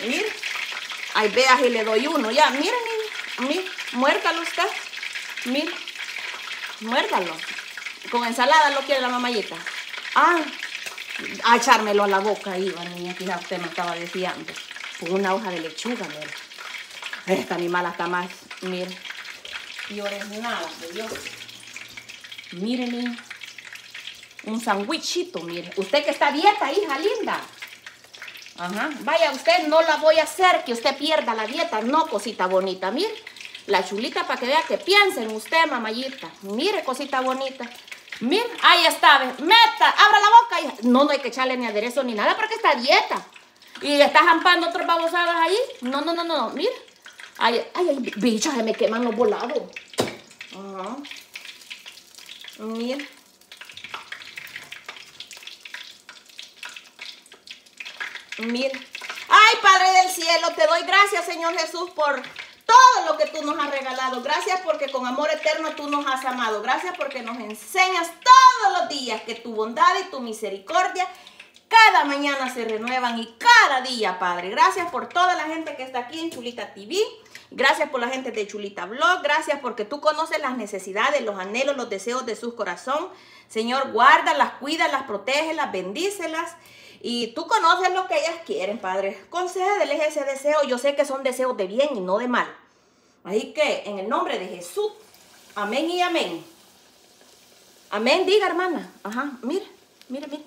Mire. Mire. Ahí vea y le doy uno. Ya, miren, miren. Mire. Muértalo usted. Mire. Muérdalo. Con ensalada lo quiere la mamayita. Ah, a echármelo a la boca iba, niña. Quizá usted me estaba deseando. Con una hoja de lechuga, mire. Esta animal está más, mire. Y nada de Dios. Mire, niña. Un sandwichito, mire. Usted que está dieta, hija linda. Ajá. Vaya, usted no la voy a hacer que usted pierda la dieta. No, cosita bonita. Mire. La chulita para que vea que piensa en usted, mamayita. Mire, cosita bonita. Mire, ahí está, meta, abra la boca. No, no hay que echarle ni aderezo ni nada porque está dieta. Y está jampando otras babosadas ahí. No, no, no, no, mire. Ay, ay, ay, bichos, se me queman los volados. Ajá. Mira. Mira. Ay, Padre del cielo, te doy gracias, Señor Jesús, por todo lo que tú nos has regalado. Gracias porque con amor eterno tú nos has amado. Gracias porque nos enseñas todos los días que tu bondad y tu misericordia cada mañana se renuevan y cada día, Padre. Gracias por toda la gente que está aquí en Chulita TV. Gracias por la gente de Chulita Blog. Gracias porque tú conoces las necesidades, los anhelos, los deseos de su corazón. Señor, guárdalas, cuídalas, protégelas, bendícelas. Y tú conoces lo que ellas quieren, Padre. Concédeles ese deseo. Yo sé que son deseos de bien y no de mal. Así que en el nombre de Jesús, amén y amén. Amén, diga hermana. Ajá, mire, mire, mire.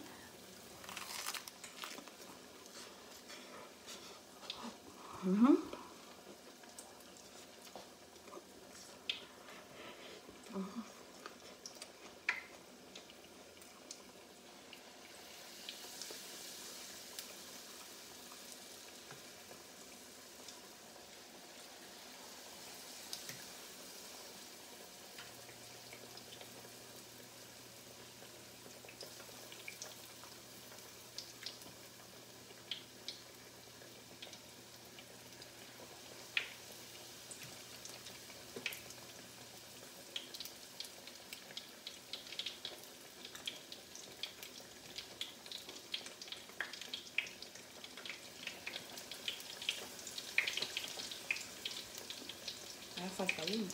Falta uno.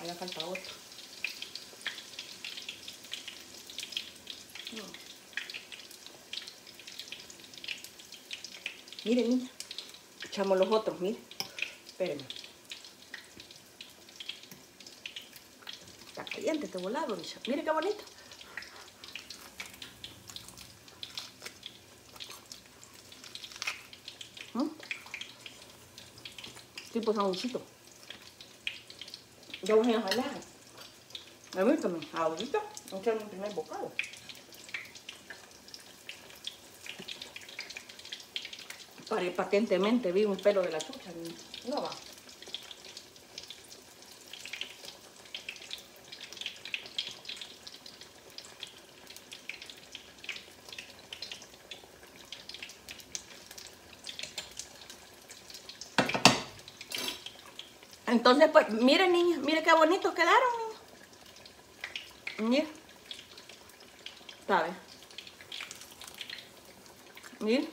Allá falta otro. No. Mire, niña. Echamos los otros, mire. Espérenme. Está caliente este volado, Mire qué bonito. Tipo sanguchito. Yo voy a jalar. Permítame, ahorita, no quiero mi primer bocado. Patentemente vi un pelo de la chucha. No va. Entonces, pues, miren, niña, miren qué bonitos quedaron, niña. Mira. ¿Sabe? Mira.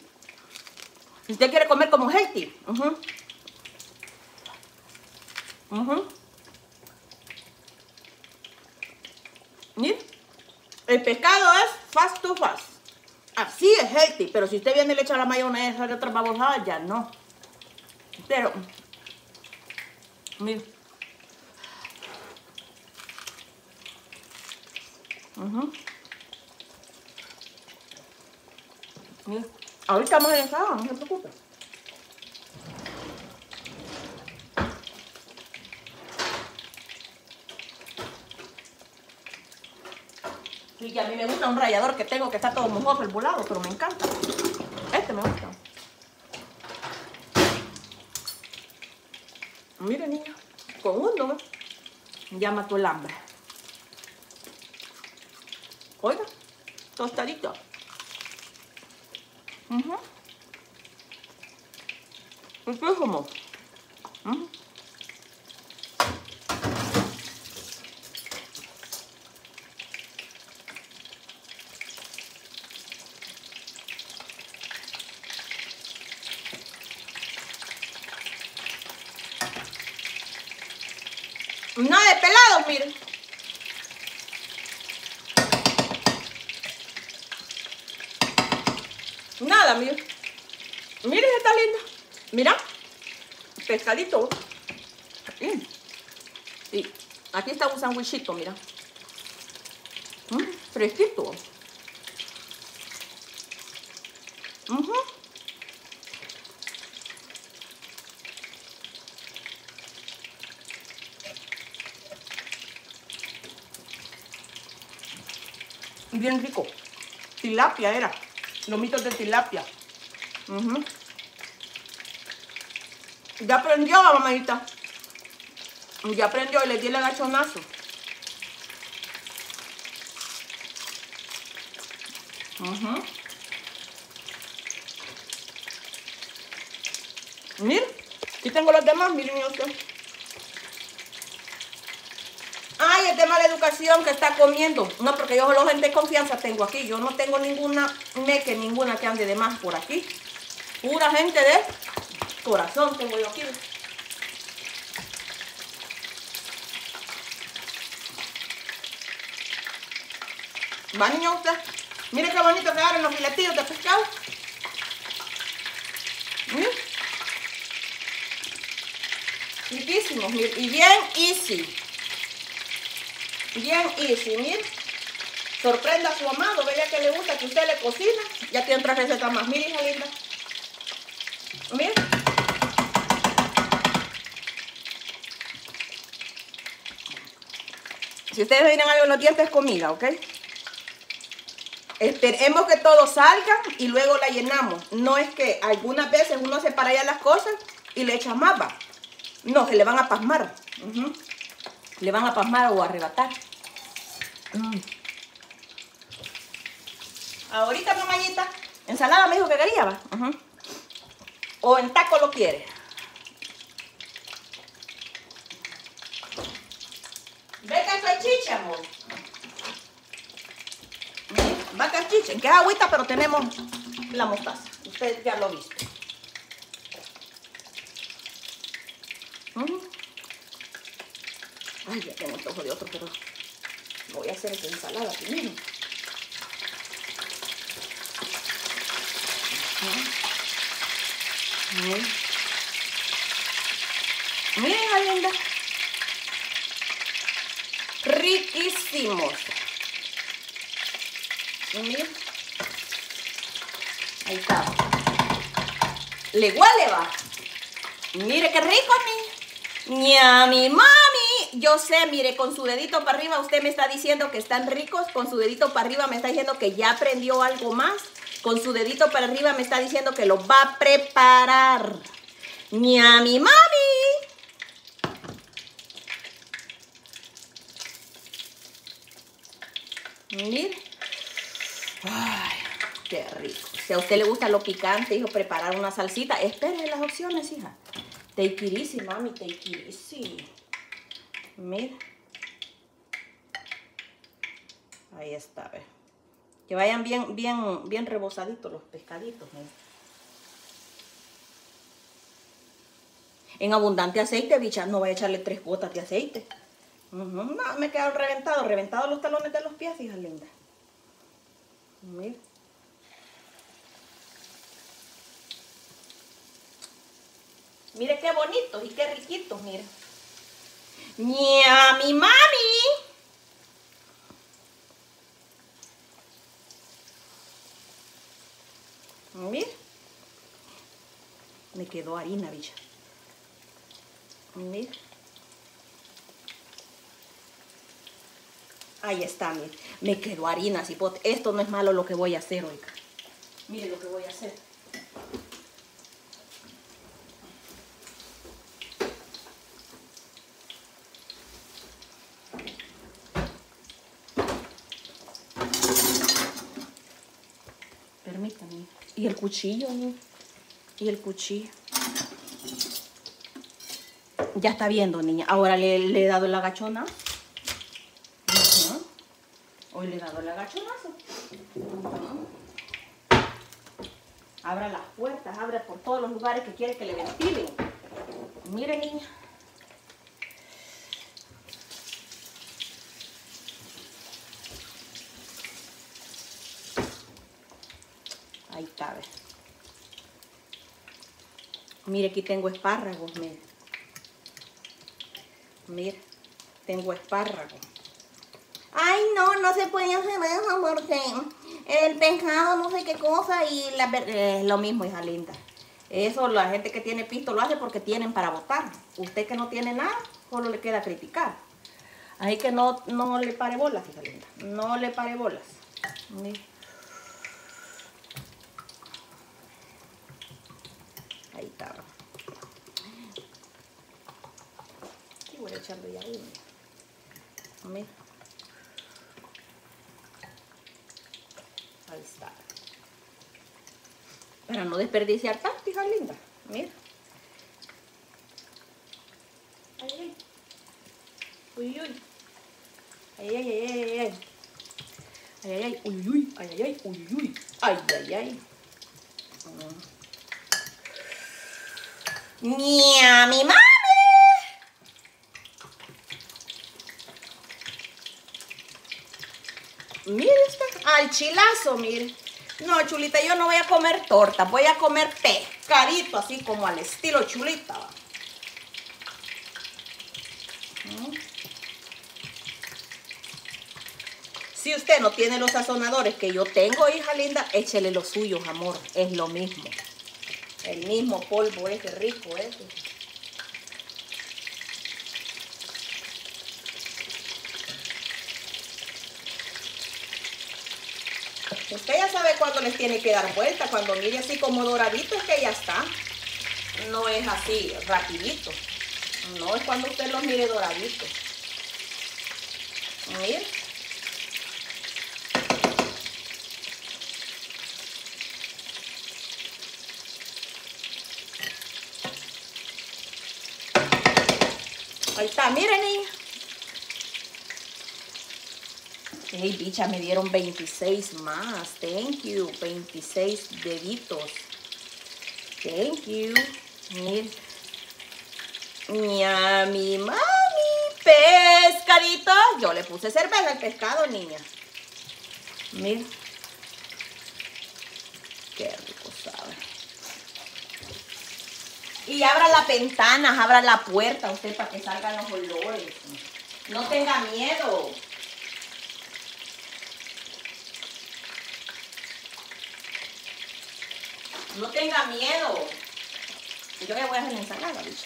Si usted quiere comer como healthy. Uh Mira. El pescado es fast to fast. Así es healthy. Pero si usted viene y le echa la mayonesa de otra babosada, ya no. Pero Mira. Mira. Ahorita vamos a dejar, no se preocupe. Y a mí me gusta un rallador que tengo que está todo mojoso el volado, pero me encanta. Este me gusta. Mire, niña, con uno ya mató el. Oiga, tostadito. Uh es como... Nada de pelado, miren. Nada, miren. Miren, está linda. Mira. Y aquí está un sandwichito, mira. Mm, fresquito. Bien rico. Tilapia era. Lomitos de tilapia. Ya aprendió, mamadita. Ya aprendió y le di el agachonazo. Uh Miren, aquí tengo los demás, miren usted. Ay, tema de la educación que está comiendo. No, porque yo solo gente de confianza tengo aquí. Yo no tengo ninguna meque, ninguna que ande de más por aquí. Pura gente de corazón tengo yo aquí. Va niño usted. Mire qué bonito quedaron los filetillos de pescado. Mire. Riquísimos, Y bien easy. Bien easy, mire. Sorprenda a su amado, vea que le gusta que usted le cocina. Ya tiene otra receta más. Mire, hija linda. Mire. Si ustedes miran algo en los dientes, es comida, ¿ok? Esperemos que todo salga y luego la llenamos. No es que algunas veces uno se para ya las cosas y le echa más, va. No, se le van a pasmar. Le van a pasmar o arrebatar. Mm. Ahorita, mamañita, ensalada me dijo que quería, va. O en taco lo quiere. Venga, soy chicha, amor. Chicha, que es agüita, pero tenemos la mostaza. Usted ya lo viste. Ay, ya tengo el ojo de otro, pero voy a hacer esa ensalada primero. Miren, linda riquísimos. Miren. Le huele, va. Mire qué rico, mi mami. Yo sé, mire, con su dedito para arriba usted me está diciendo que están ricos. Con su dedito para arriba me está diciendo que ya aprendió algo más. Con su dedito para arriba me está diciendo que lo va a preparar. mi mami. Mire. Qué rico. Si a usted le gusta lo picante, hijo, preparar una salsita, espere las opciones, hija. Take it mami, take it. Mira. Ahí está, ve. Que vayan bien, bien, bien rebosaditos los pescaditos, En abundante aceite, bicha, no voy a echarle tres gotas de aceite. No, me quedaron reventados, reventados los talones de los pies, hija linda. Mira. Mire qué bonitos y qué riquitos, mire. ¡Nia, mi mami! Mira. Me quedó harina, bicha. Mira. Ahí está, mire. Me quedó harina, cipote. Esto no es malo lo que voy a hacer, oiga. Mire lo que voy a hacer. Permítame. Y el cuchillo. Y el cuchillo. Ya está viendo, niña. Ahora le, he dado el agachona. Hoy le he dado el agachonazo. Abra las puertas, abra por todos los lugares que quiere que le ventilen. Mire, niña. Ahí está, ¿ves? Mire, aquí tengo espárragos, mire. Mire, tengo espárragos. Ay, no, no se puede hacer eso porque el pescado no sé qué cosa y la, es lo mismo, hija linda. Eso la gente que tiene pisto lo hace porque tienen para votar. Usted que no tiene nada, solo le queda criticar. Así que no, no le pare bolas, hija linda. No le pare bolas. Ahí está. Y voy a echarle ya ahí. Mira. Ahí está. Para no desperdiciar tanto, hija linda. Mira. Ay. Uy, uy. Ay, ay, ay, ay, ay. Ay, ay, ay. Uy, uy. Ay, ay, ay. Uy, uy. Ay, ay, ay. ¡Nia, mi mami! Mire al chilazo, mire. No, chulita, yo no voy a comer torta, voy a comer pescadito, así como al estilo chulita. Mm. Si usted no tiene los sazonadores que yo tengo, hija linda, échele los suyos, amor. Es lo mismo. El mismo polvo ese rico ese. Usted ya sabe cuándo les tiene que dar vuelta. Cuando mire así como doradito es que ya está. No es así rapidito. No es cuando usted los mire doraditos. Mire. Ahí está, miren niña. Hey, bicha, me dieron 26 más. Thank you. 26 deditos. Thank you. Mia, mi mami. Pescadito. Yo le puse cerveza al pescado, niña. Miren. Qué rico sabe. Y abra las ventanas, abra la puerta usted para que salgan los olores. No tenga miedo. No tenga miedo. Yo le voy a hacer la ensalada, bicho.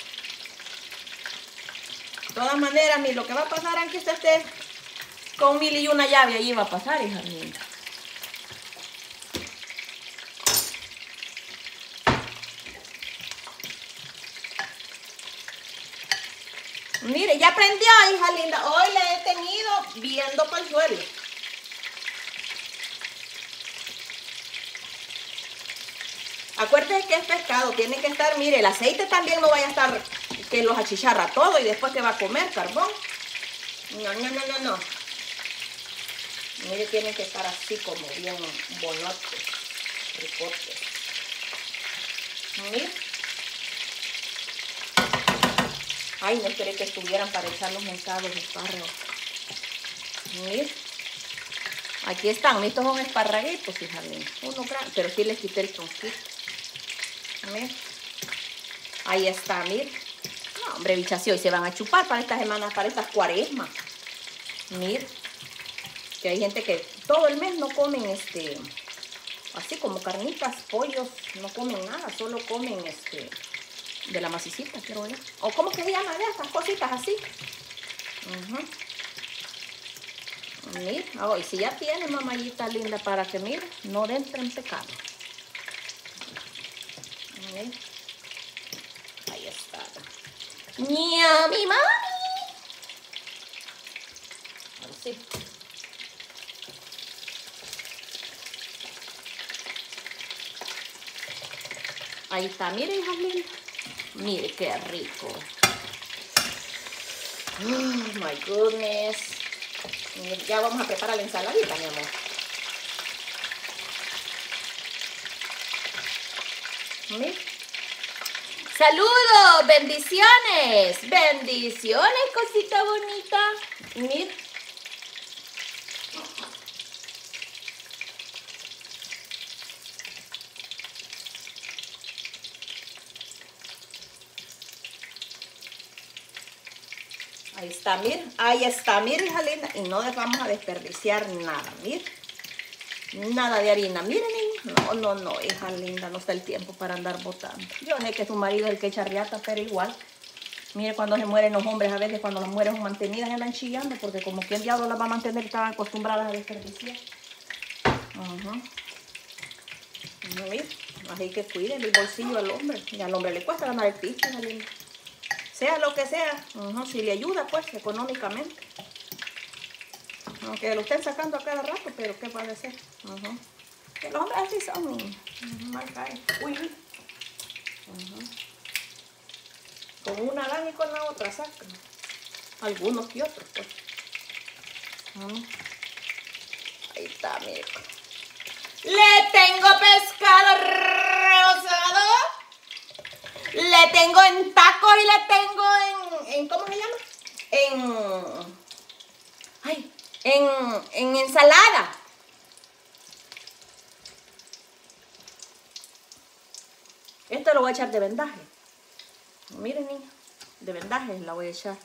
De todas maneras, ni lo que va a pasar aunque usted esté con mil y una llave, ahí va a pasar, hija mía. Mire, ya aprendió, hija linda. Hoy le he tenido viendo para el suelo. Acuérdese que es pescado, tiene que estar, mire, el aceite también no vaya a estar que los achicharra todo y después que va a comer carbón. No, no, no, no, no. Mire, tiene que estar así como bien bonote, ricote. Mire. Ay, no esperé que estuvieran para echar los mensados espárragos. Mire. Aquí están, estos son esparraguitos, fíjate. Uno grande, pero sí les quité el tronquito. Mire. Ahí está, mire. No, hombre, bichas, si hoy se van a chupar para estas semanas, para estas cuaresmas. Mire. Que hay gente que todo el mes no comen este, así como carnitas, pollos, no comen nada, solo comen este, de la masicita, quiero ver. O cómo se llama de esas cositas así. Uh -huh. Hoy si ya tiene mamayita linda para que mire, no entre en pecado. Ahí está. mi mami. Así. Ahí está, mire, hija linda. Mire qué rico. Oh my goodness. Ya vamos a preparar la ensaladita, mi amor. Saludos, bendiciones, bendiciones, cosita bonita. Mira. Ahí está, mir. Ahí está, mir, hija. Y no vamos a desperdiciar nada, mir. Nada de harina. Miren, no, no, no, hija linda, no está el tiempo para andar botando. Yo sé que su marido es el que echa riata, pero igual. Mire cuando se mueren los hombres, a veces cuando las mujeres son mantenidas andan chillando, porque como que el diablo las va a mantener, estaban acostumbradas a desperdiciar. Uh Así que cuiden el bolsillo al hombre. Y al hombre le cuesta ganar el piso. Sea lo que sea, si le ayuda, pues, económicamente. Aunque lo estén sacando a cada rato, pero ¿qué puede ser? Que los hombres así son. Uy. Con una dan y con la otra sacan. Algunos que otros, pues. Ahí está, mire. Le tengo pescado rosado. Le tengo en tacos y le tengo en, en ¿cómo se llama? En, ay, en, en ensalada. Esto lo voy a echar de vendaje. Miren, niña, de vendaje la voy a echar.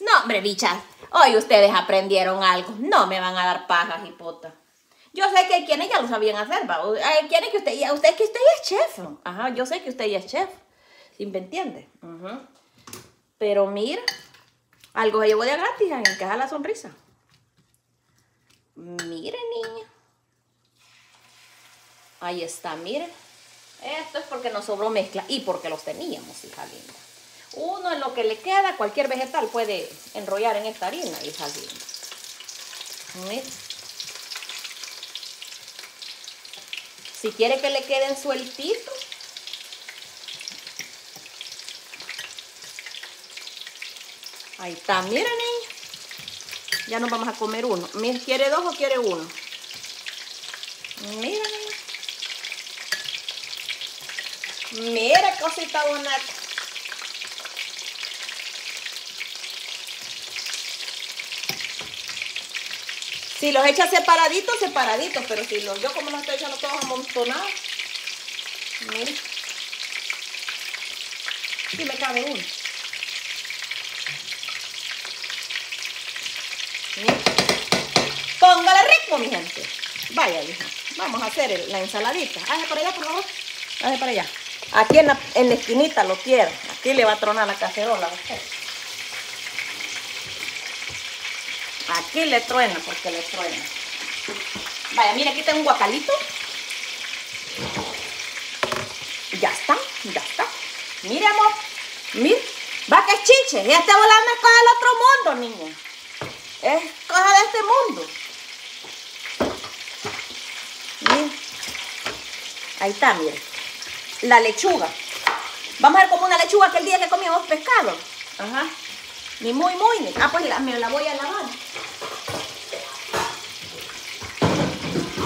No, hombre, bichas, hoy ustedes aprendieron algo. No me van a dar pajas y potas. Yo sé que quienes ya lo sabían hacer, ¿va? Quienes que usted, que usted ya es chef. Ajá, yo sé que usted ya es chef. ¿Sí me entiende? Pero mira, algo se llevó de gratis, en encaja la sonrisa. Mire, niña. Ahí está, mire. Esto es porque nos sobró mezcla y porque los teníamos, hija linda. Uno en lo que le queda, cualquier vegetal puede enrollar en esta harina, hija linda. Mire. Si quiere que le queden sueltitos, Ahí está, miren. Ya nos vamos a comer uno. ¿Quiere dos o quiere uno? Miren Mira cosita bonita. Si los echa separaditos, separaditos, pero si los yo como los estoy echando todos amontonados. Y me cabe uno. Póngale ritmo, mi gente. Vaya, hija. Vamos a hacer la ensaladita. Hágase para allá, por favor. Hágase para allá. Aquí en la, en la esquinita lo quiero. Aquí le va a tronar la cacerola. Aquí le truena porque le truena. Vaya, mire, aquí tengo un guacalito. Ya está, ya está. Mire, amor. Mire. Va que es chiche. Ya está volando es cosa del otro mundo, niña. Es cosa de este mundo. Mire. Ahí está, mire. La lechuga. Vamos a ver como una lechuga que el día que comíamos pescado. Ajá. Ni muy, muy. Ni. Ah, pues me la voy a lavar.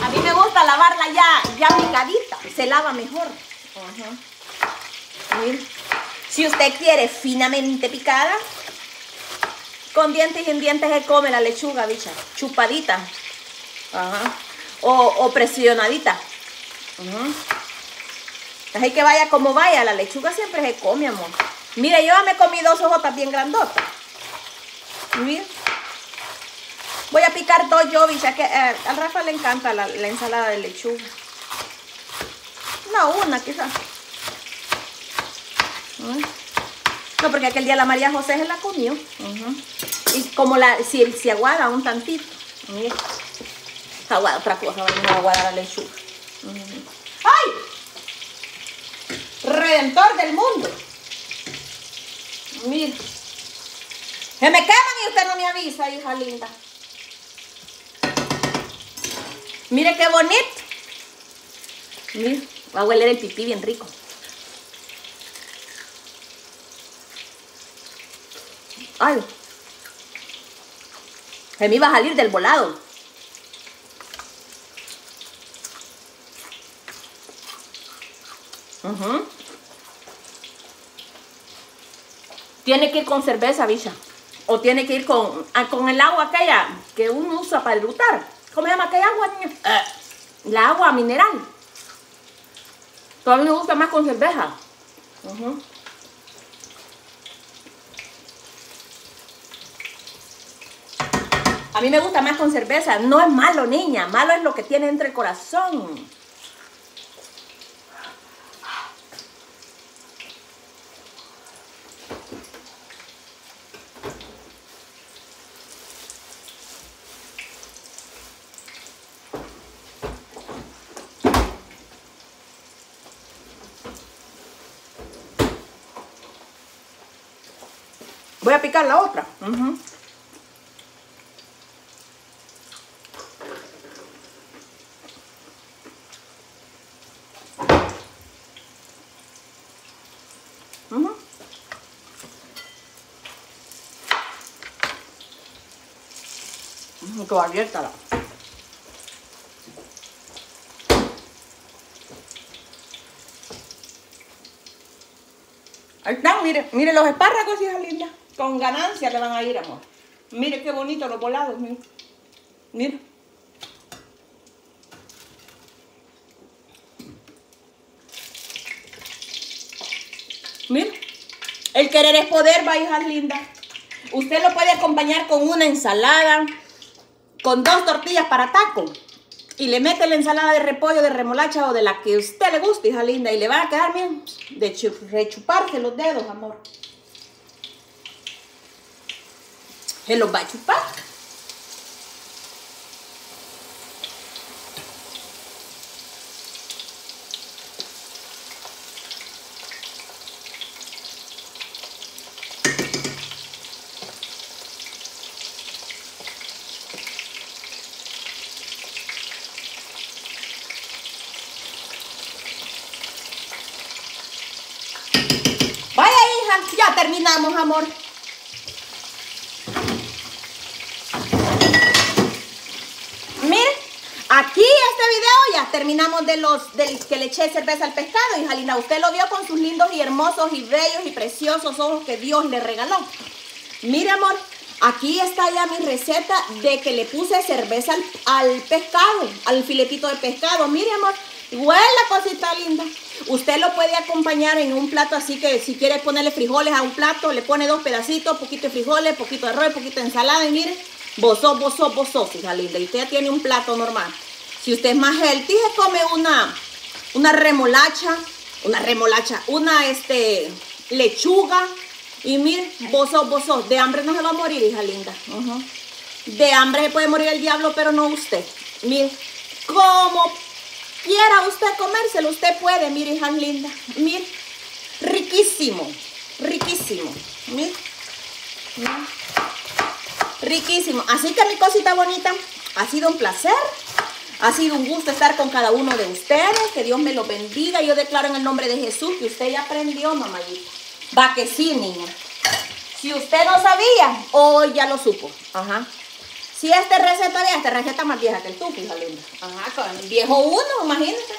A mí me gusta lavarla ya, ya picadita. Se lava mejor. Ajá. Si usted quiere finamente picada, con dientes y en dientes se come la lechuga, bicha. Chupadita. Ajá. O, o presionadita. Así que vaya como vaya, la lechuga siempre se come, amor. Mire, yo me comí dos hojotas bien grandotas. Voy a picar dos yo, bicha, que eh, al Rafa le encanta la, ensalada de lechuga. No, una quizás. No, porque aquel día la María José se la comió. Y como la, si, si aguada un tantito. Mira. Aguada otra cosa, vamos a aguadar la lechuga. ¡Ay! Redentor del mundo. Mira. Se me queman y usted no me avisa, hija linda. Mire qué bonito. Mira, va a hueler el pipí bien rico. Ay. Se me iba a salir del volado. Tiene que ir con cerveza, bicha. O tiene que ir con, ah, con el agua aquella que uno usa para lutar. ¿Cómo se llama aquella agua, niña? Eh, la agua mineral. Todavía me gusta más con cerveza. A mí me gusta más con cerveza. No es malo, niña. Malo es lo que tiene entre el corazón. Voy a picar la otra. Quedó abierta la. Ahí están, mire, mire los espárragos, hija linda. Con ganancia le van a ir, amor. Mire qué bonito los volados, mire. Mire. Mire. El querer es poder, va, hija linda. Usted lo puede acompañar con una ensalada, con dos tortillas para taco. Y le mete la ensalada de repollo, de remolacha o de la que usted le guste, hija linda. Y le va a quedar bien de rechuparse los dedos, amor. Se los va a chupar. Ya terminamos, amor. Aquí este video ya terminamos de los del que le eché cerveza al pescado, hija linda. Usted lo vio con sus lindos y hermosos y bellos y preciosos ojos que Dios le regaló. Mire, amor, aquí está ya mi receta de que le puse cerveza al, pescado, al filetito de pescado. Mire, amor, huele cosita linda. Usted lo puede acompañar en un plato así que si quiere ponerle frijoles a un plato, le pone dos pedacitos, poquito de frijoles, poquito de arroz, poquito de ensalada y mire, vosó, vosó, vosó, hija linda. Usted ya tiene un plato normal. Si usted es más healthy, se come una, una remolacha, una remolacha, una este, lechuga. Y mire, vos sos, de hambre no se va a morir, hija linda. De hambre se puede morir el diablo, pero no usted. Mire, como quiera usted comérselo, usted puede, mire, hija linda. Mire, riquísimo, riquísimo. Mire, riquísimo. Así que mi cosita bonita, ha sido un placer. Ha sido un gusto estar con cada uno de ustedes. Que Dios me lo bendiga. Yo declaro en el nombre de Jesús que usted ya aprendió, mamayita. Va que sí, niña. Si usted no sabía, hoy ya lo supo. Ajá. Si esta receta vieja, esta receta más vieja que el hija linda. Ajá, con el viejo uno, imagínate.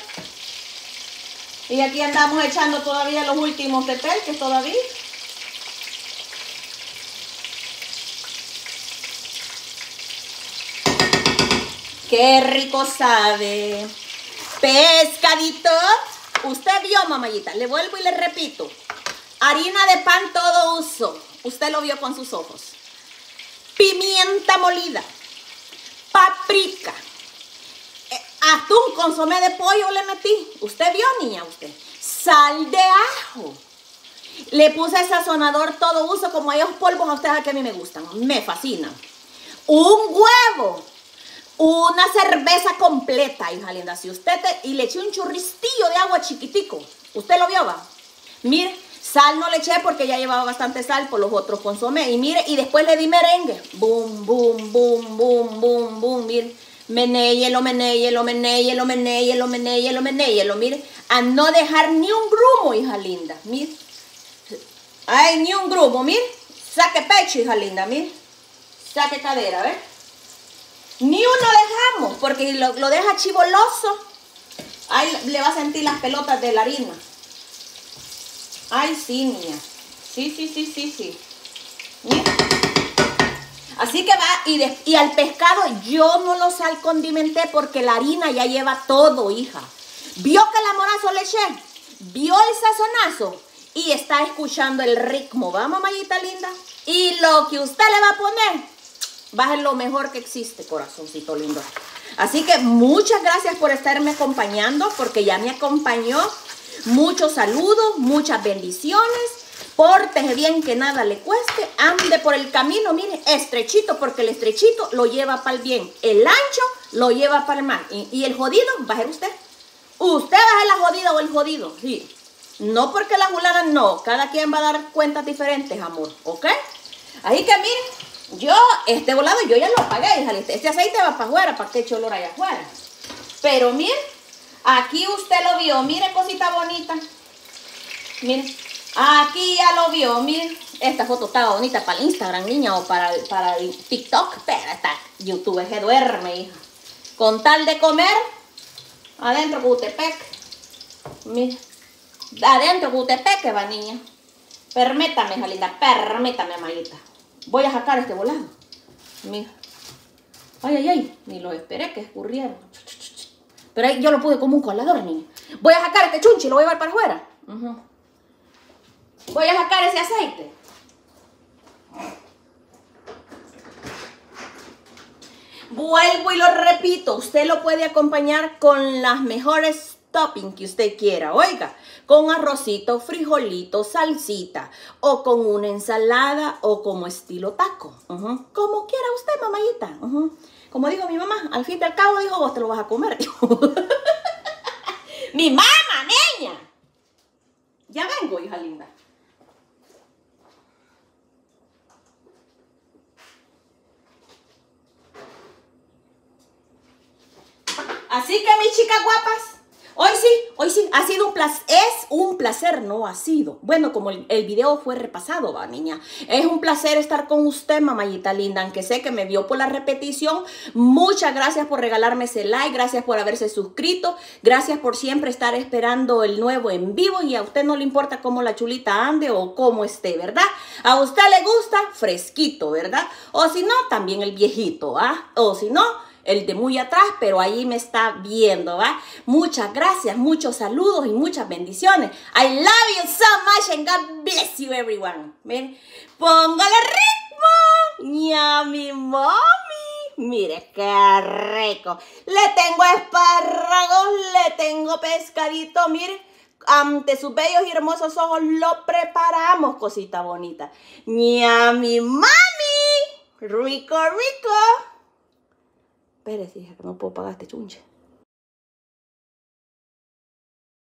Y aquí andamos echando todavía los últimos de que todavía. Qué rico sabe. Pescadito. Usted vio, mamayita. Le vuelvo y le repito. Harina de pan todo uso. Usted lo vio con sus ojos. Pimienta molida. Paprika. Eh, un consomé de pollo le metí. Usted vio, niña, usted. Sal de ajo. Le puse sazonador todo uso, como ellos polvos a ustedes que a mí me gustan. Me fascinan. Un huevo. Una cerveza completa, hija linda. Si usted y le eché un churristillo de agua chiquitico. ¿Usted lo vio, va? Mire, sal no le eché porque ya llevaba bastante sal por los otros consomé. Y mire, y después le di merengue. Boom, boom, boom, boom, boom, boom. Mire, menéyelo, menéyelo, menéyelo, menéyelo, menéyelo, menéyelo. Mire, a no dejar ni un grumo, hija linda. Mire. Ay, ni un grumo, mire. Saque pecho, hija linda, mire. Saque cadera, ¿ves? Ni uno dejamos, porque lo, deja chivoloso. Ahí le va a sentir las pelotas de la harina. Ay, sí, niña. Sí, sí, sí, sí, sí. Así que va, y, al pescado yo no lo sal condimenté porque la harina ya lleva todo, hija. Vio que la morazo le eché, vio el sazonazo y está escuchando el ritmo. ¿Va, mamayita linda? Y lo que usted le va a poner, va a ser lo mejor que existe, corazoncito lindo. Así que muchas gracias por estarme acompañando, porque ya me acompañó. Muchos saludos, muchas bendiciones. Pórtese bien que nada le cueste. Ande por el camino, mire, estrechito, porque el estrechito lo lleva para el bien. El ancho lo lleva para el mal. Y, el jodido va a usted. Usted va a la jodida o el jodido. Sí. No porque la fulana no. Cada quien va a dar cuentas diferentes, amor. ¿Ok? Ahí que miren, yo, este volado, yo ya lo pagué, hija. Este aceite va para afuera, para que eche olor allá afuera. Pero miren, aquí usted lo vio. Mire, cosita bonita. Miren, aquí ya lo vio. Miren, esta foto estaba bonita para el Instagram, niña, o para el, para TikTok. Pero esta YouTube que duerme, hija. Con tal de comer, adentro Cutepec. Miren. Adentro, que va, niña. Permítame, Jalita, permítame, Mayita. Voy a sacar este volado. Mira. Ay, ay, ay. Ni lo esperé que escurriera. Pero ahí yo lo pude como un colador, niña. Voy a sacar este chunchi y lo voy a llevar para afuera. Voy a sacar ese aceite. Vuelvo y lo repito, usted lo puede acompañar con las mejores topping que usted quiera, oiga, con arrocito, frijolito, salsita, o con una ensalada, o como estilo taco, como quiera usted, mamayita. Como dijo mi mamá, al fin y al cabo dijo, vos te lo vas a comer. *laughs* mi mamá, niña. Ya vengo, hija linda. Así que mis chicas guapas, Hoy sí, hoy sí, ha sido un placer, es un placer, no ha sido. Bueno, como el, video fue repasado, va niña. Es un placer estar con usted, mamayita linda, aunque sé que me vio por la repetición. Muchas gracias por regalarme ese like, gracias por haberse suscrito, gracias por siempre estar esperando el nuevo en vivo y a usted no le importa cómo la chulita ande o cómo esté, ¿verdad? A usted le gusta fresquito, ¿verdad? O si no, también el viejito, ¿ah? O si no el de muy atrás, pero ahí me está viendo, ¿va? Muchas gracias, muchos saludos y muchas bendiciones. I love you so much and God bless you everyone. Ven, póngale ritmo. Ya mi mami. Mire qué rico. Le tengo espárragos, le tengo pescadito, mire. Ante sus bellos y hermosos ojos lo preparamos, cosita bonita. Ya mi mami. Rico, rico. Hija, que no puedo pagar este chunche.